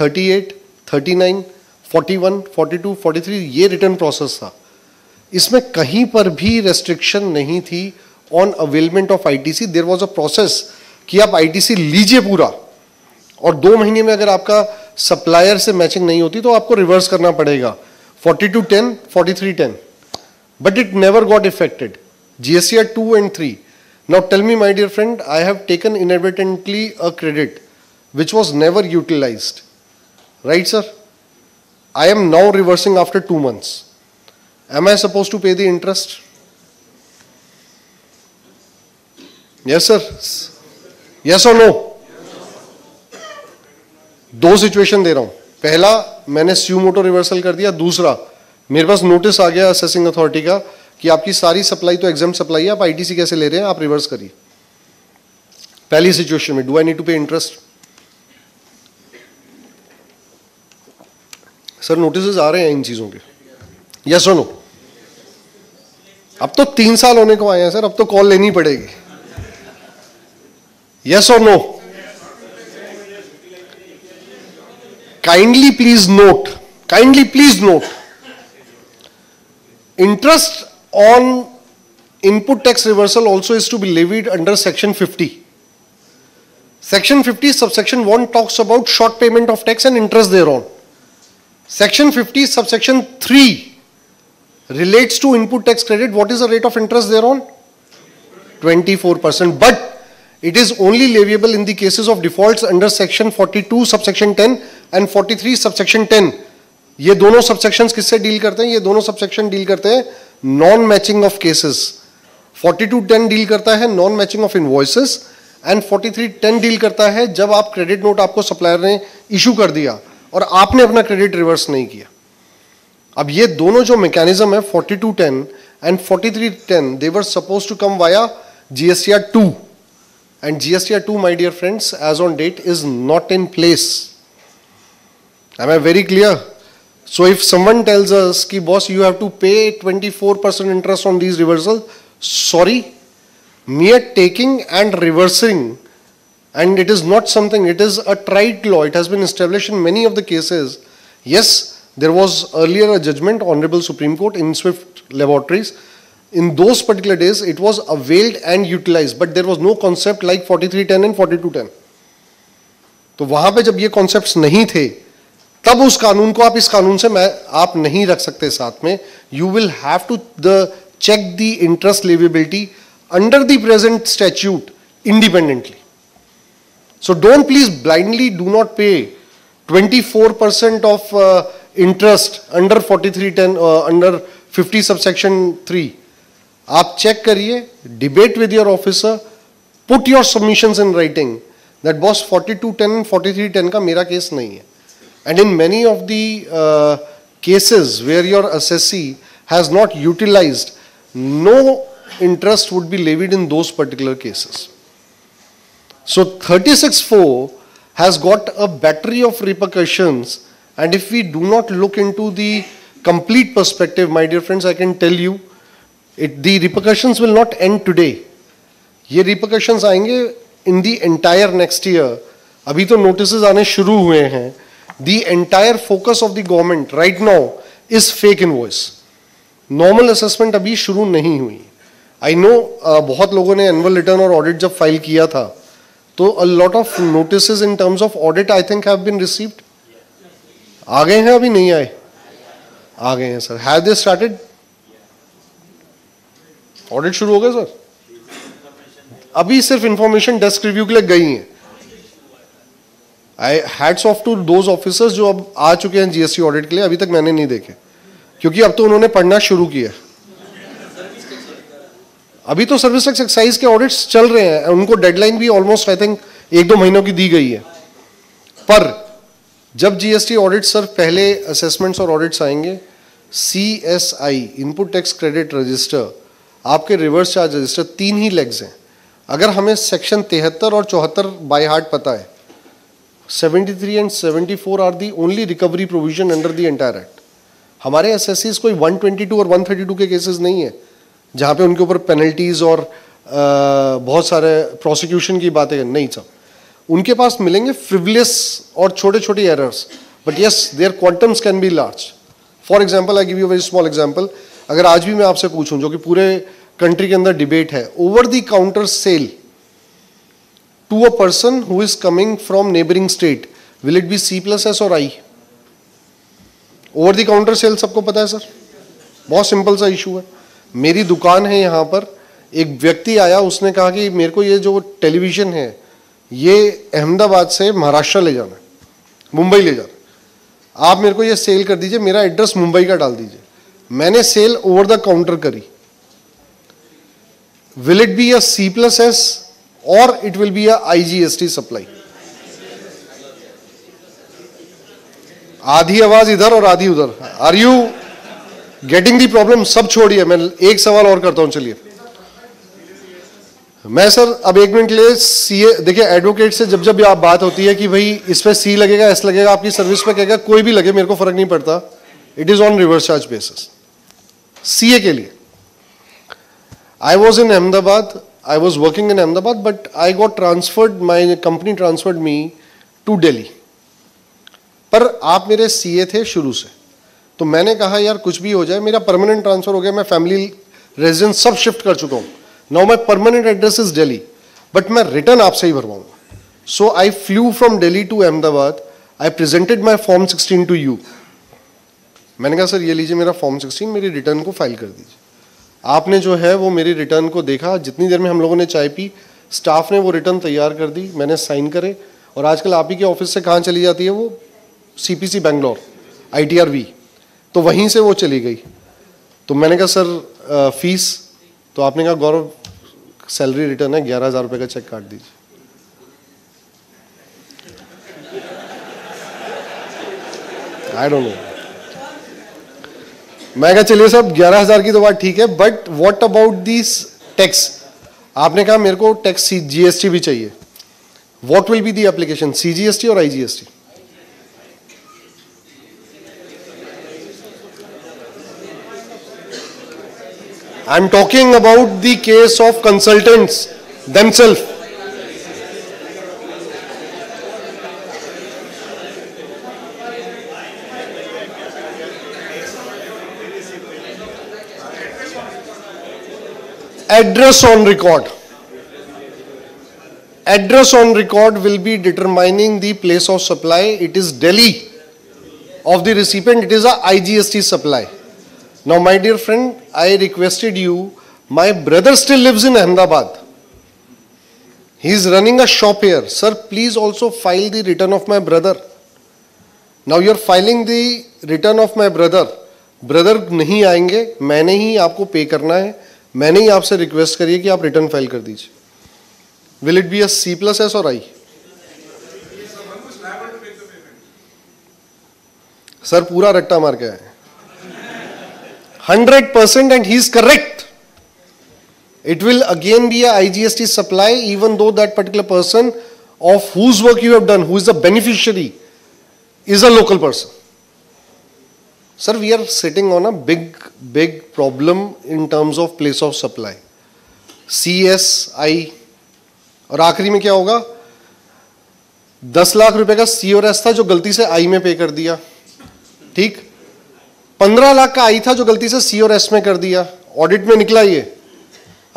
38, 39, 41, 42, 43 ये रिटर्न प्रोसेस था। इसमें कहीं पर भी रेस्ट्रिक्शन नहीं थी on availment of I T C there was a process कि आप आई टी सी लीजिए पूरा और दो महीने में अगर आपका सप्लायर से मैचिंग नहीं होती तो आपको रिवर्स करना पड़ेगा। 42 10 43 but it never got effected GSC R two and three now tell me my dear friend I have taken inadvertently a credit which was never utilize right sir I am now reversing after 2 months. Am I supposed to pay the interest? Yes, sir. Yes or no? दो सिचुएशन दे रहा हूँ. पहला, मैंने स्यू मोटो रिवर्सल कर दिया. दूसरा, मेरे पास नोटिस आ गया असेसिंग अथॉरिटी का कि आपकी सारी सप्लाई तो एग्ज़ाम सप्लाई है. आप आईटीसी कैसे ले रहे हैं? आप रिवर्स करिए. पहली सिचुएशन में do I need to pay interest sir notice आ रहे हैं इन चीज़ों के। या सुनो अब तो तीन साल होने को आए हैं, सर, अब तो कॉल लेनी पड़ेगी। यस और no kindly please note kindly please note interest on input tax reversal also is to be levied under section 50 section 50 subsection one talks about short payment of tax and interest thereon section 50 subsection three relates to input tax credit what is the rate of interest thereon 24 percent but it is only leviable in the cases of default under section 42 subsection ten and 43 three subsection ten ये दोनों सब किससे डील करते हैं? ये दोनों सबसेक्शन डील करते हैं non matching of cases 42-10 deal करता है non matching of invoices and 43-10 deal करता है जब आप क्रेडिट नोट आपको सप्लायर ने इशू कर दिया। और आपने अपना क्रेडिट रिवर्स नहीं किया। अब ये दोनों जो मैकेनिज्म है 4210 and forty three ten they're suppose to come via GSTR two and GSTR two my dear friends as on date is not in place I am a very clear so if someone tells us कि boss you have to pay 24 percent interest on these reversal sorry me are taking and reversing and it is not something, it is a tried law. It has been established in many of the cases. Yes, there was earlier a judgment, Honorable Supreme Court in Swift Laboratories, in those particular days it was availed and utilized but there was no concept like 4310 and 4210 तो वहां पे जब ये कॉन्सेप्ट्स नहीं थे तब उस कानून को आप इस कानून से मैं आप नहीं रख सकते साथ में you will have to the check the interest leviability under the present statute independently so don't please blindly do not pay 24% of uh, interest under 4310 uh, under 50 subsection 3 आप चेक करिए debate with your officer put your submission in writing that boss 4210 and 4310 का मेरा केस नहीं है and in many of the cases where your assessee has not utilized, no interest would be levied in those particular cases. So 36.4 has got a battery of repercussions and if we do not look into the complete perspective, my dear friends, I can tell you it, the repercussions will not end today. ये repercussions आएंगे in the entire next year. अभी तो notices आने शुरू हुए हैं. The entire focus of the government right now is fake invoice. Normal assessment अभी शुरू नहीं हुई. I know uh, बहुत लोगों ने annual return और audit जब file किया था, तो a lot of notices in terms of audit, I think, have been received. आ गए हैं, अभी नहीं आए? आ गए हैं sir. Have they started? Audit शुरू हो गया सर अभी सिर्फ़ इंफॉर्मेशन डेस्क रिव्यू के लिए गई है I hats off to those officers जो अब आ चुके हैं जीएसटी ऑडिट के लिए, अभी तक मैंने नहीं देखे क्योंकि अब तो उन्होंने पढ़ना शुरू किया अभी तो सर्विस टैक्स एक्साइज के ऑडिट्स चल रहे हैं, उनको डेडलाइन भी ऑलमोस्ट आई थिंक एक दो महीनों की दी गई है। पर, जब जीएसटी ऑडिट सर पहले असेसमेंट्स और ऑडिट्स आएँगे C S I input tax credit register आपके रिवर्स चार्ज रजिस्टर तीन ही लेग्स हैं। अगर हमें सेक्शन तिहत्तर और चौहत्तर बाई हार्ट पता है 73 and 74 are the only recovery provision under the entire act हमारे एस कोई 122 और 132 के केसेस नहीं है। जहाँ पे उनके ऊपर पेनल्टीज और आ, बहुत सारे प्रोसिक्यूशन की बातें नहीं सब उनके पास मिलेंगे फ्रिवलेस और छोटे छोटे errors but yes their quantums can be large for example I give you very small example अगर आज भी मैं आपसे पूछूँ जो कि पूरे कंट्री के अंदर डिबेट है over the counter sale to a person who is coming from neighbouring state will it be C plus S और I over the counter sale सबको पता है सर बहुत सिंपल सा इशू है। मेरी दुकान है यहाँ पर। एक व्यक्ति आया, उसने कहा कि मेरे को ये जो टेलीविज़न है, ये अहमदाबाद से महाराष्ट्र ले जाना मुंबई ले जाना आप मेरे को ये सेल कर दीजिए, मेरा एड्रेस मुंबई का डाल दीजिए। मैंने सेल ओवर द काउंटर करी। Will it be a C plus S और it will be a IGST supply आधी आवाज़ इधर और आधी उधर। Are you getting the problem सब छोड़िए। मैं एक सवाल और करता हूँ, चलिए। मैं सर, अब एक मिनट के लिए सीए देखिए एडवोकेट से जब जब भी आप बात होती है कि भाई, इस पे सी लगेगा एस लगेगा, आपकी सर्विस पे कहेगा कोई भी लगे, मेरे को फ़र्क नहीं पड़ता। It is on reverse charge basis CA के लिए। I was in Ahmedabad I was working in Ahmedabad but I got transferred my company transferred me to Delhi पर आप मेरे सीए थे शुरू से। तो मैंने कहा, यार, कुछ भी हो जाए, मेरा परमानेंट ट्रांसफ़र हो गया, मैं फैमिली रेजिडेंस सब शिफ्ट कर चुका हूँ। Now my permanent address is Delhi but मैं रिटर्न आपसे ही भरवाऊँगा so I flew from Delhi to Ahmedabad I presented my form sixteen to you मैंने कहा, सर, ये लीजिए मेरा फॉर्म सिक्सटीन मेरी रिटर्न को फ़ाइल कर दीजिए। आपने जो है, वो मेरी रिटर्न को देखा। जितनी देर में हम लोगों ने चाय पी स्टाफ ने वो रिटर्न तैयार कर दी, मैंने साइन करे। और आजकल आप ही के ऑफ़िस से कहाँ चली जाती है वो? सीपीसी बैंगलोर आईटीआरवी तो वहीं से वो चली गई। तो मैंने कहा, सर फ़ीस? तो आपने कहा, गौरव, सैलरी रिटर्न है, ग्यारह हज़ार रुपये का चेक काट दीजिए। आई डोंट नो मैं कहा, चलिए साहब, ग्यारह हज़ार की तो बात ठीक है but what about this tax आपने कहा, मेरे को टैक्स जीएसटी भी चाहिए। What will be the application CGST और IGST I'm talking about the case of consultants themselves. Address on record. Address on record will be determining the place of supply. It is Delhi of the recipient. It is a IGST supply. Now, my dear friend, I requested you, my brother still lives in Ahmedabad. He is running a shop here. Sir, please also file the return of my brother. Now you are filing the return of my brother. Brother नहीं आएँगे मैंने ही आपको पे करना है मैंने ही आपसे रिक्वेस्ट करी है कि आप रिटर्न फ़ाइल कर दीजिए will it be a C plus S और आई सर पूरा रट्टा मार के आए 100% and he is correct. It will again be a IGST supply even though that particular person of whose work you have done, who is the beneficiary, is a local person. Sir, we are sitting on a big, big problem in terms of place of supply. CSI और आखिरी में क्या होगा दस लाख रुपए का सी और एस था जो गलती से आई में पे कर दिया ठीक पंद्रह लाख का आई था जो गलती से सी और एस में कर दिया। ऑडिट में निकला ये।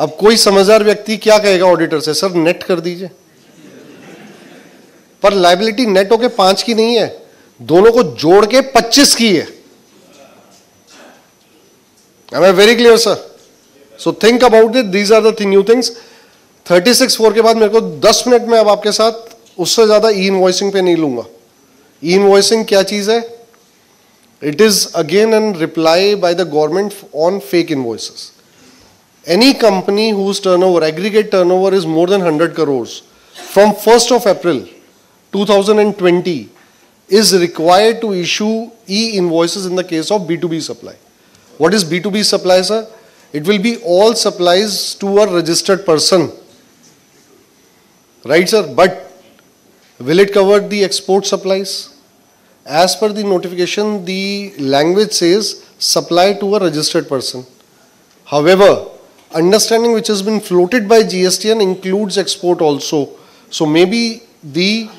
अब कोई समझदार व्यक्ति क्या कहेगा ऑडिटर से? सर नेट कर दीजिए। पर लाइबिलिटी नेट होके पाँच की नहीं है। दोनों को जोड़ के पच्चीस की है। I am very clear, sir? So think about it. These are the th new things. 36 four के बाद मेरे को 10 मिनट में अब आपके साथ उससे ज़्यादा ई इनवॉइसिंग पे नहीं लूँगा। ई इनवॉइसिंग क्या चीज़ है? It is again a reply by the government on fake invoices. Any company whose turnover, aggregate turnover is more than 100 crores from 1st of April 2020 is required to issue e-invoices in the case of B2B supply. What is B2B supply, sir? It will be all supplies to a registered person. Right, sir? But will it cover the export supplies? As per the notification, the language says supply to a registered person. However, understanding which has been floated by GSTN includes export also. So maybe the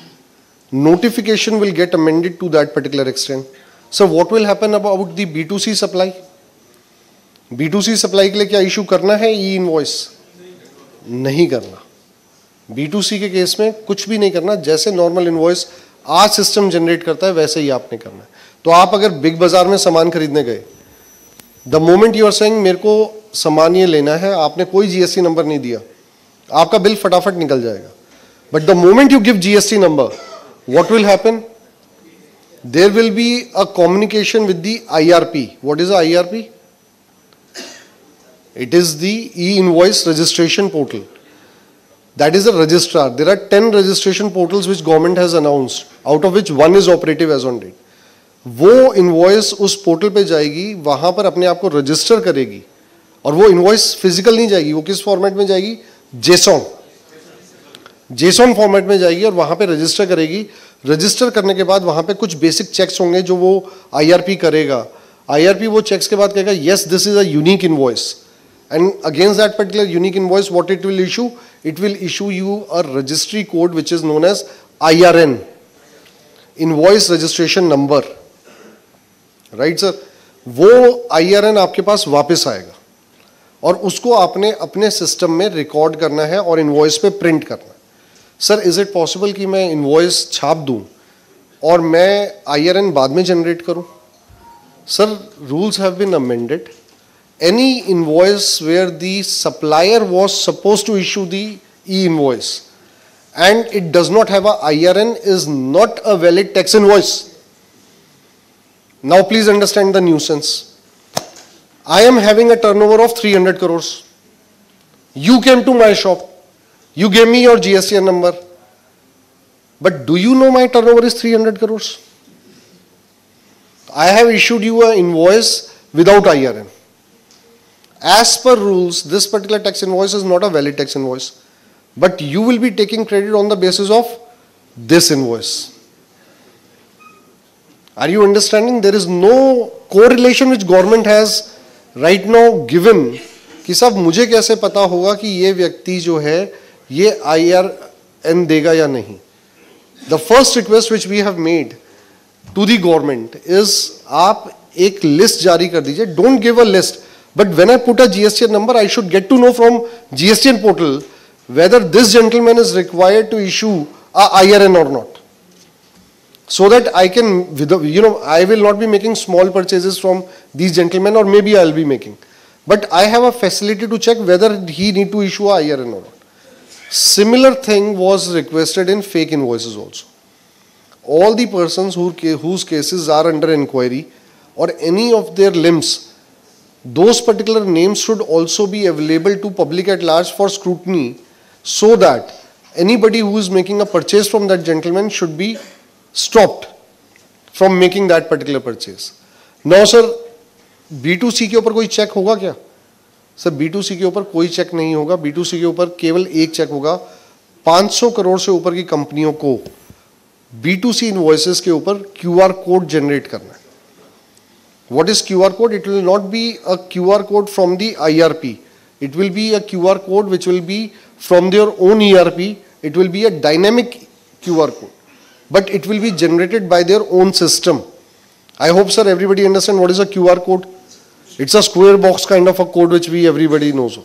notification will get amended to that particular extent. So what will happen about the B2C supply? B2C supply के लिए क्या इशू करना है ई इनवॉइस नहीं करना बी टू सी के केस में कुछ भी नहीं करना जैसे नॉर्मल इन्वॉइस आज सिस्टम जनरेट करता है, वैसे ही आपने करना है। तो आप अगर बिग बाज़ार में सामान खरीदने गए the moment you are saying मेरे को सामान ये लेना है, आपने कोई जीएसटी नंबर नहीं दिया, आपका बिल फटाफट निकल जाएगा। But the moment you give GST number what will happen? There will be a communication with the irp what is irp it is the e-invoice registration portal. That is a registrar. There are 10 registration portals which government has announced, out of which one is operative as on date. वो इन्वॉइस उस पोर्टल पे जाएगी, वहाँ पर अपने आप को रजिस्टर करेगी, और वो इन्वॉइस फ़िज़िकल नहीं जाएगी, वो किस फॉर्मेट में जाएगी? जेसॉन जेसॉन फॉर्मेट में जाएगी और वहाँ पे रजिस्टर करेगी। रजिस्टर करने के बाद वहाँ पे कुछ बेसिक चेक्स होंगे जो वो आईआरपी करेगा। आईआरपी वो चेक्स के बाद कहेगा yes this is a unique invoice and against that particular unique invoice what it will issue it will issue you a registry code which is known as IRN invoice registration number right sir वो आईआरएन आपके पास वापस आएगा और उसको आपने अपने सिस्टम में रिकॉर्ड करना है और इनवॉइस पे प्रिंट करना है। सर इज़ इट पॉसिबल कि मैं इनवॉइस छाप दूँ और मैं आईआरएन बाद में जनरेट करूँ? Sir rules have been amended any invoice where the supplier was supposed to issue the e-invoice and it does not have a IRN is not a valid tax invoice. Now please understand the nuisance. I am having a turnover of 300 crores. You came to my shop. You gave me your GSTN number. But do you know my turnover is 300 crores? I have issued you an invoice without IRN. As per rules, this particular tax invoice is not a valid tax invoice. But you will be taking credit on the basis of this invoice. Are you understanding? There is no correlation which government has right now given कि सब मुझे कैसे पता होगा कि ये व्यक्ति जो है ये आई आर एन देगा या नहीं the first request which we have made to the government is आप एक लिस्ट जारी कर दीजिए don't give a list But when I put a GSTN number, I should get to know from GSTN portal whether this gentleman is required to issue a IRN or not. So that I can, you know, I will not be making small purchases from these gentlemen or maybe I will be making. But I have a facility to check whether he need to issue a IRN or not. Similar thing was requested in fake invoices also. All the persons who, whose cases are under inquiry or any of their limbs those particular names should also be available to public at large for scrutiny so that anybody who is making a purchase from that gentleman should be stopped from making that particular purchase. Now sir, B2C के ऊपर कोई चेक होगा क्या सर B2C के ऊपर कोई चेक नहीं होगा B2C के ऊपर केवल एक चेक होगा 500 करोड़ से ऊपर की कंपनियों को B2C इनवॉइसेस के ऊपर क्यूआर कोड जनरेट करना है what is QR code? It will not be a QR code from the IRP. It will be a QR code which will be from their own ERP. It will be a dynamic QR code. But it will be generated by their own system. I hope, sir, everybody understand what is a QR code. It's a square box kind of a code which we everybody knows.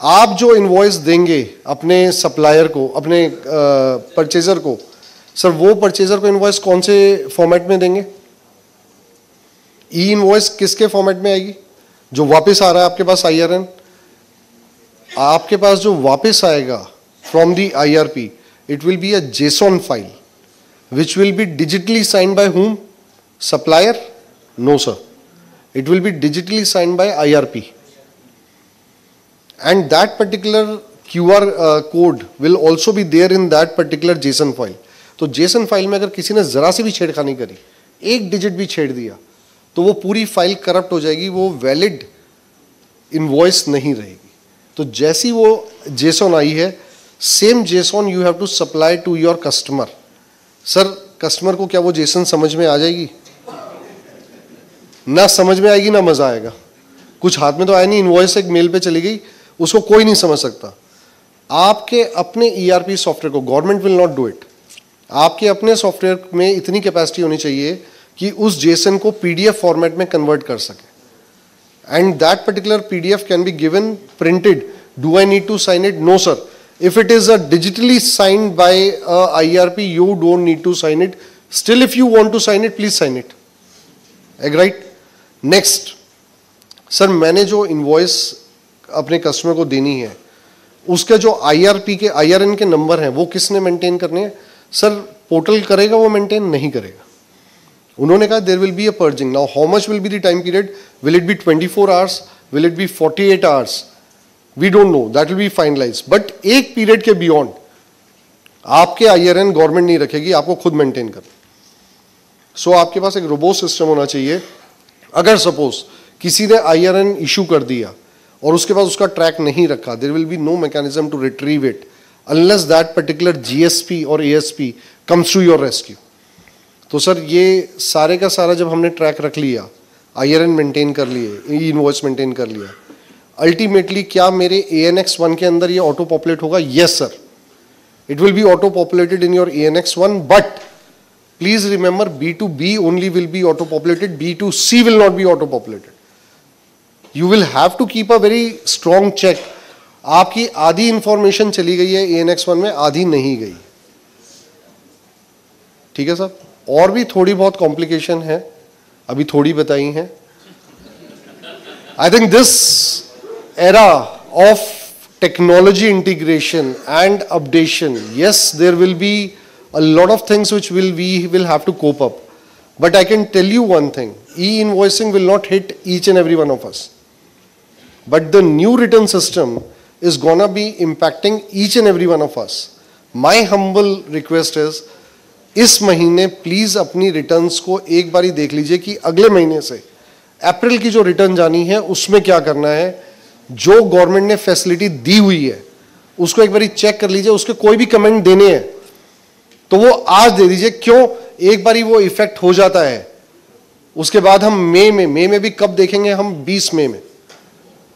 आप जो इन्वॉइस देंगे अपने सप्लायर को अपने परचेजर को सर वो परचेजर को इन्वॉइस कौन से फॉर्मेट में देंगे ई इनवॉइस किसके फॉर्मेट में आएगी? जो वापस आ रहा है आपके पास आईआरएन आपके पास जो वापस आएगा from the IRP it will be a JSON file which will be digitally sign by whom supplier no sir it will be digitally signed by IRP. And that particular QR uh, code will also be there in that particular JSON file. तो JSON फ़ाइल में अगर किसी ने जरा सी भी छेड़खानी करी एक डिजिट भी छेड़ दिया तो वो पूरी फ़ाइल करप्ट हो जाएगी, वो वैलिड इनवॉइस नहीं रहेगी। तो जैसी वो जेसॉन आई है same JSON you have to supply to your customer sir customer को क्या वो जेसन समझ में आ जाएगी? ना समझ में आएगी, ना मज़ा आएगा। कुछ हाथ में तो आया नहीं इनवॉइस एक मेल पे चली गई, उसको कोई नहीं समझ सकता। आपके अपने ईआरपी सॉफ्टवेयर को government will not do it आपके अपने सॉफ्टवेयर में इतनी कैपेसिटी होनी चाहिए कि उस जेसन को पीडीएफ फॉर्मेट में कन्वर्ट कर सके। And that particular PDF can be given printed do I need to sign it no sir if If it is a digitally signed by a IRP, you don't need to sign it. Still, if you want to sign it, please sign it. Right? Next, sir मैंने जो इन्वॉइस अपने कस्टमर को देनी है उसके जो आईआरपी के आईआरएन के नंबर हैं वो किसने मेंटेन करने हैं? सर पोर्टल करेगा वो मेंटेन नहीं करेगा। उन्होंने कहा there will be a purging now how much will be the time period will it be 24 four hours will it be 48 eight hours we don't know that will be finalize but एक पीरियड के बियॉन्ड आपके आईआरएन गवर्नमेंट नहीं रखेगी आपको खुद मेंटेन कर सो so, आपके पास एक रोबो सिस्टम होना चाहिए। अगर सपोज़ किसी ने आईआरएन इशू कर दिया और उसके पास उसका ट्रैक नहीं रखा there will be no mechanism to retrieve it unless that particular GSP और ASP comes to your rescue तो सर, ये सारे का सारा जब हमने ट्रैक रख लिया आईआरएन मेंटेन कर लिए ई इनवॉइस मेंटेन कर लिया अल्टीमेटली क्या मेरे ए एन एक्स वन के अंदर ये ऑटो पॉपुलेट होगा? Yes sir it will be auto populated in your A N X one but please remember B to B only will be auto populated B to C will not be auto populated you will have to keep a very strong check आपकी आधी इंफॉर्मेशन चली गई है ए एन एक्स वन में, आधी नहीं गई। ठीक है सर और भी थोड़ी बहुत कॉम्प्लिकेशन है, अभी थोड़ी बताई है। I think this era of technology integration and updation yes there will be a lot of things which will we will have to cope up but I can tell you one thing e in invoicing will not hit each and every one of us but the new return system is gonna be impacting each and every one of us my humble request is इस महीने प्लीज़ अपनी रिटर्न्स को एक बारी देख लीजिए कि अगले महीने से, अप्रैल की जो रिटर्न जानी है, उसमें क्या करना है? जो गवर्नमेंट ने फैसिलिटी दी हुई है, उसको एक बारी चेक कर लीजिए, उसके कोई भी कमेंट देने हैं तो वो आज दे दीजिए। क्यों? एक बारी वो इफ़ेक्ट हो जाता है। उसके बाद हम मई में मई में भी कब देखेंगे हम? 20 मई में।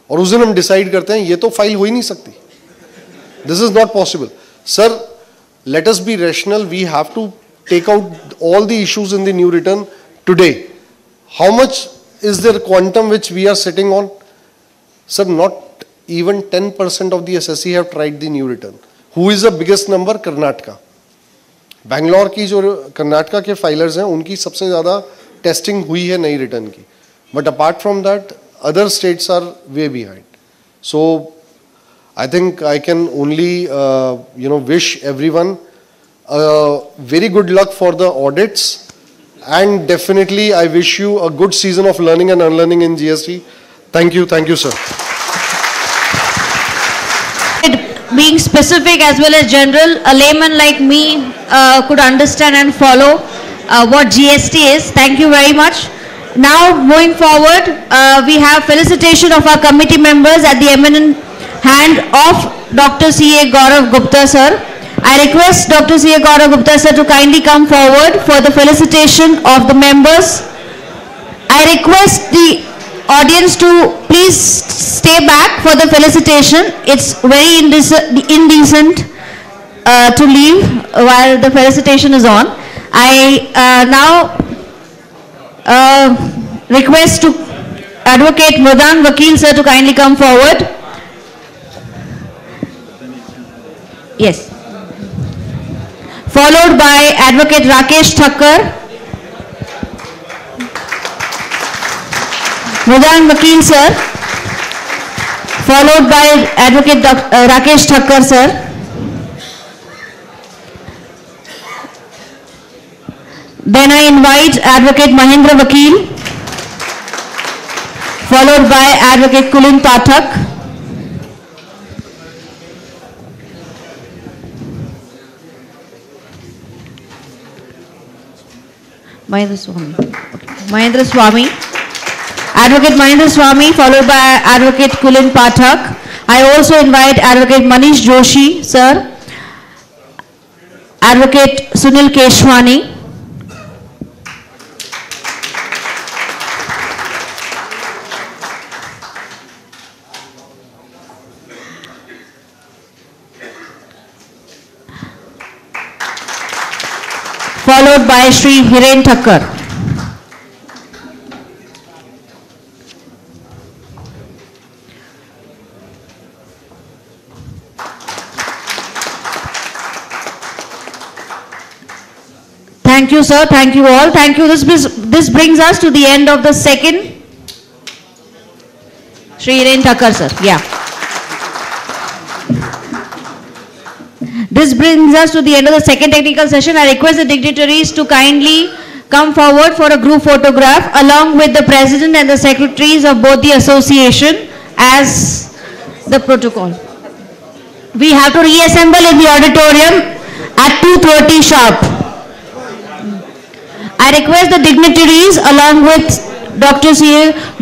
और उस दिन हम डिसाइड करते हैं, ये तो फ़ाइल हो ही नहीं सकती। This is not possible sir let us be rational we have to take out all the issues in the new return today how much is there quantum which we are sitting on? Sir, not even 10% of the SSC have tried the new return. Who is the biggest number? Karnataka. Bangalore की जो कर्नाटका के फाइलर्स हैं उनकी सबसे ज़्यादा टेस्टिंग हुई है नई रिटर्न की but apart from that other states are way behind. So I think I can only, uh, you know, wish everyone uh, very good luck for the audits. And definitely I wish you a good season of learning and unlearning in GST. Thank you. Thank you, sir. Being specific as well as general, a layman like me uh, could understand and follow uh, what GST is. Thank you very much. Now moving forward, uh, we have felicitation of our committee members at the eminent hand of Dr. C.A. Gaurav Gupta sir. I request Dr. C.A. Gaurav Gupta sir to kindly come forward for the felicitation of the members. I request the audience to please stay back for the felicitation. It's very indecent uh, to leave while the felicitation is on. I uh, now uh, request to Advocate Mudan Vakil sir to kindly come forward. Yes. Followed by Advocate Rakesh Thakkar. Mudan Vakil sir. Followed by Advocate Dr. Uh, Rakesh Thakkar sir. Then I invite Advocate Mahendra Vakil, followed by Advocate Kulin Pathak. Mahendra Swami. Okay. Mahendra Swami. Advocate Mahendra Swami, followed by Advocate Kulin Pathak. I also invite Advocate Manish Joshi, sir. Advocate Sunil Keshwani. by Sri Hiren Thakkar. Thank you, sir. Thank you all. Thank you. This, this brings us to the end of the second. Sri Hiren Thakkar, sir. Yeah. This brings us to the end of the second technical session. I request the dignitaries to kindly come forward for a group photograph along with the president and the secretaries of both the association as the protocol. We have to reassemble in the auditorium at 2:30 sharp. I request the dignitaries along with Dr. C.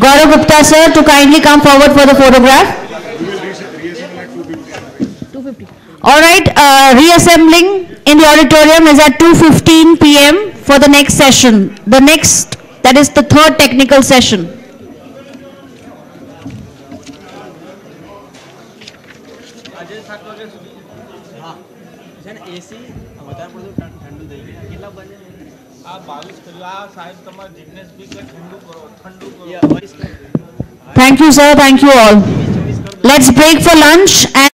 Gaurav Gupta sir to kindly come forward for the photograph. All right, uh, reassembling in the auditorium is at 2.15 p.m. for the next session. The next, that is the third technical session. Thank you, sir. Thank you all. Let's break for lunch. and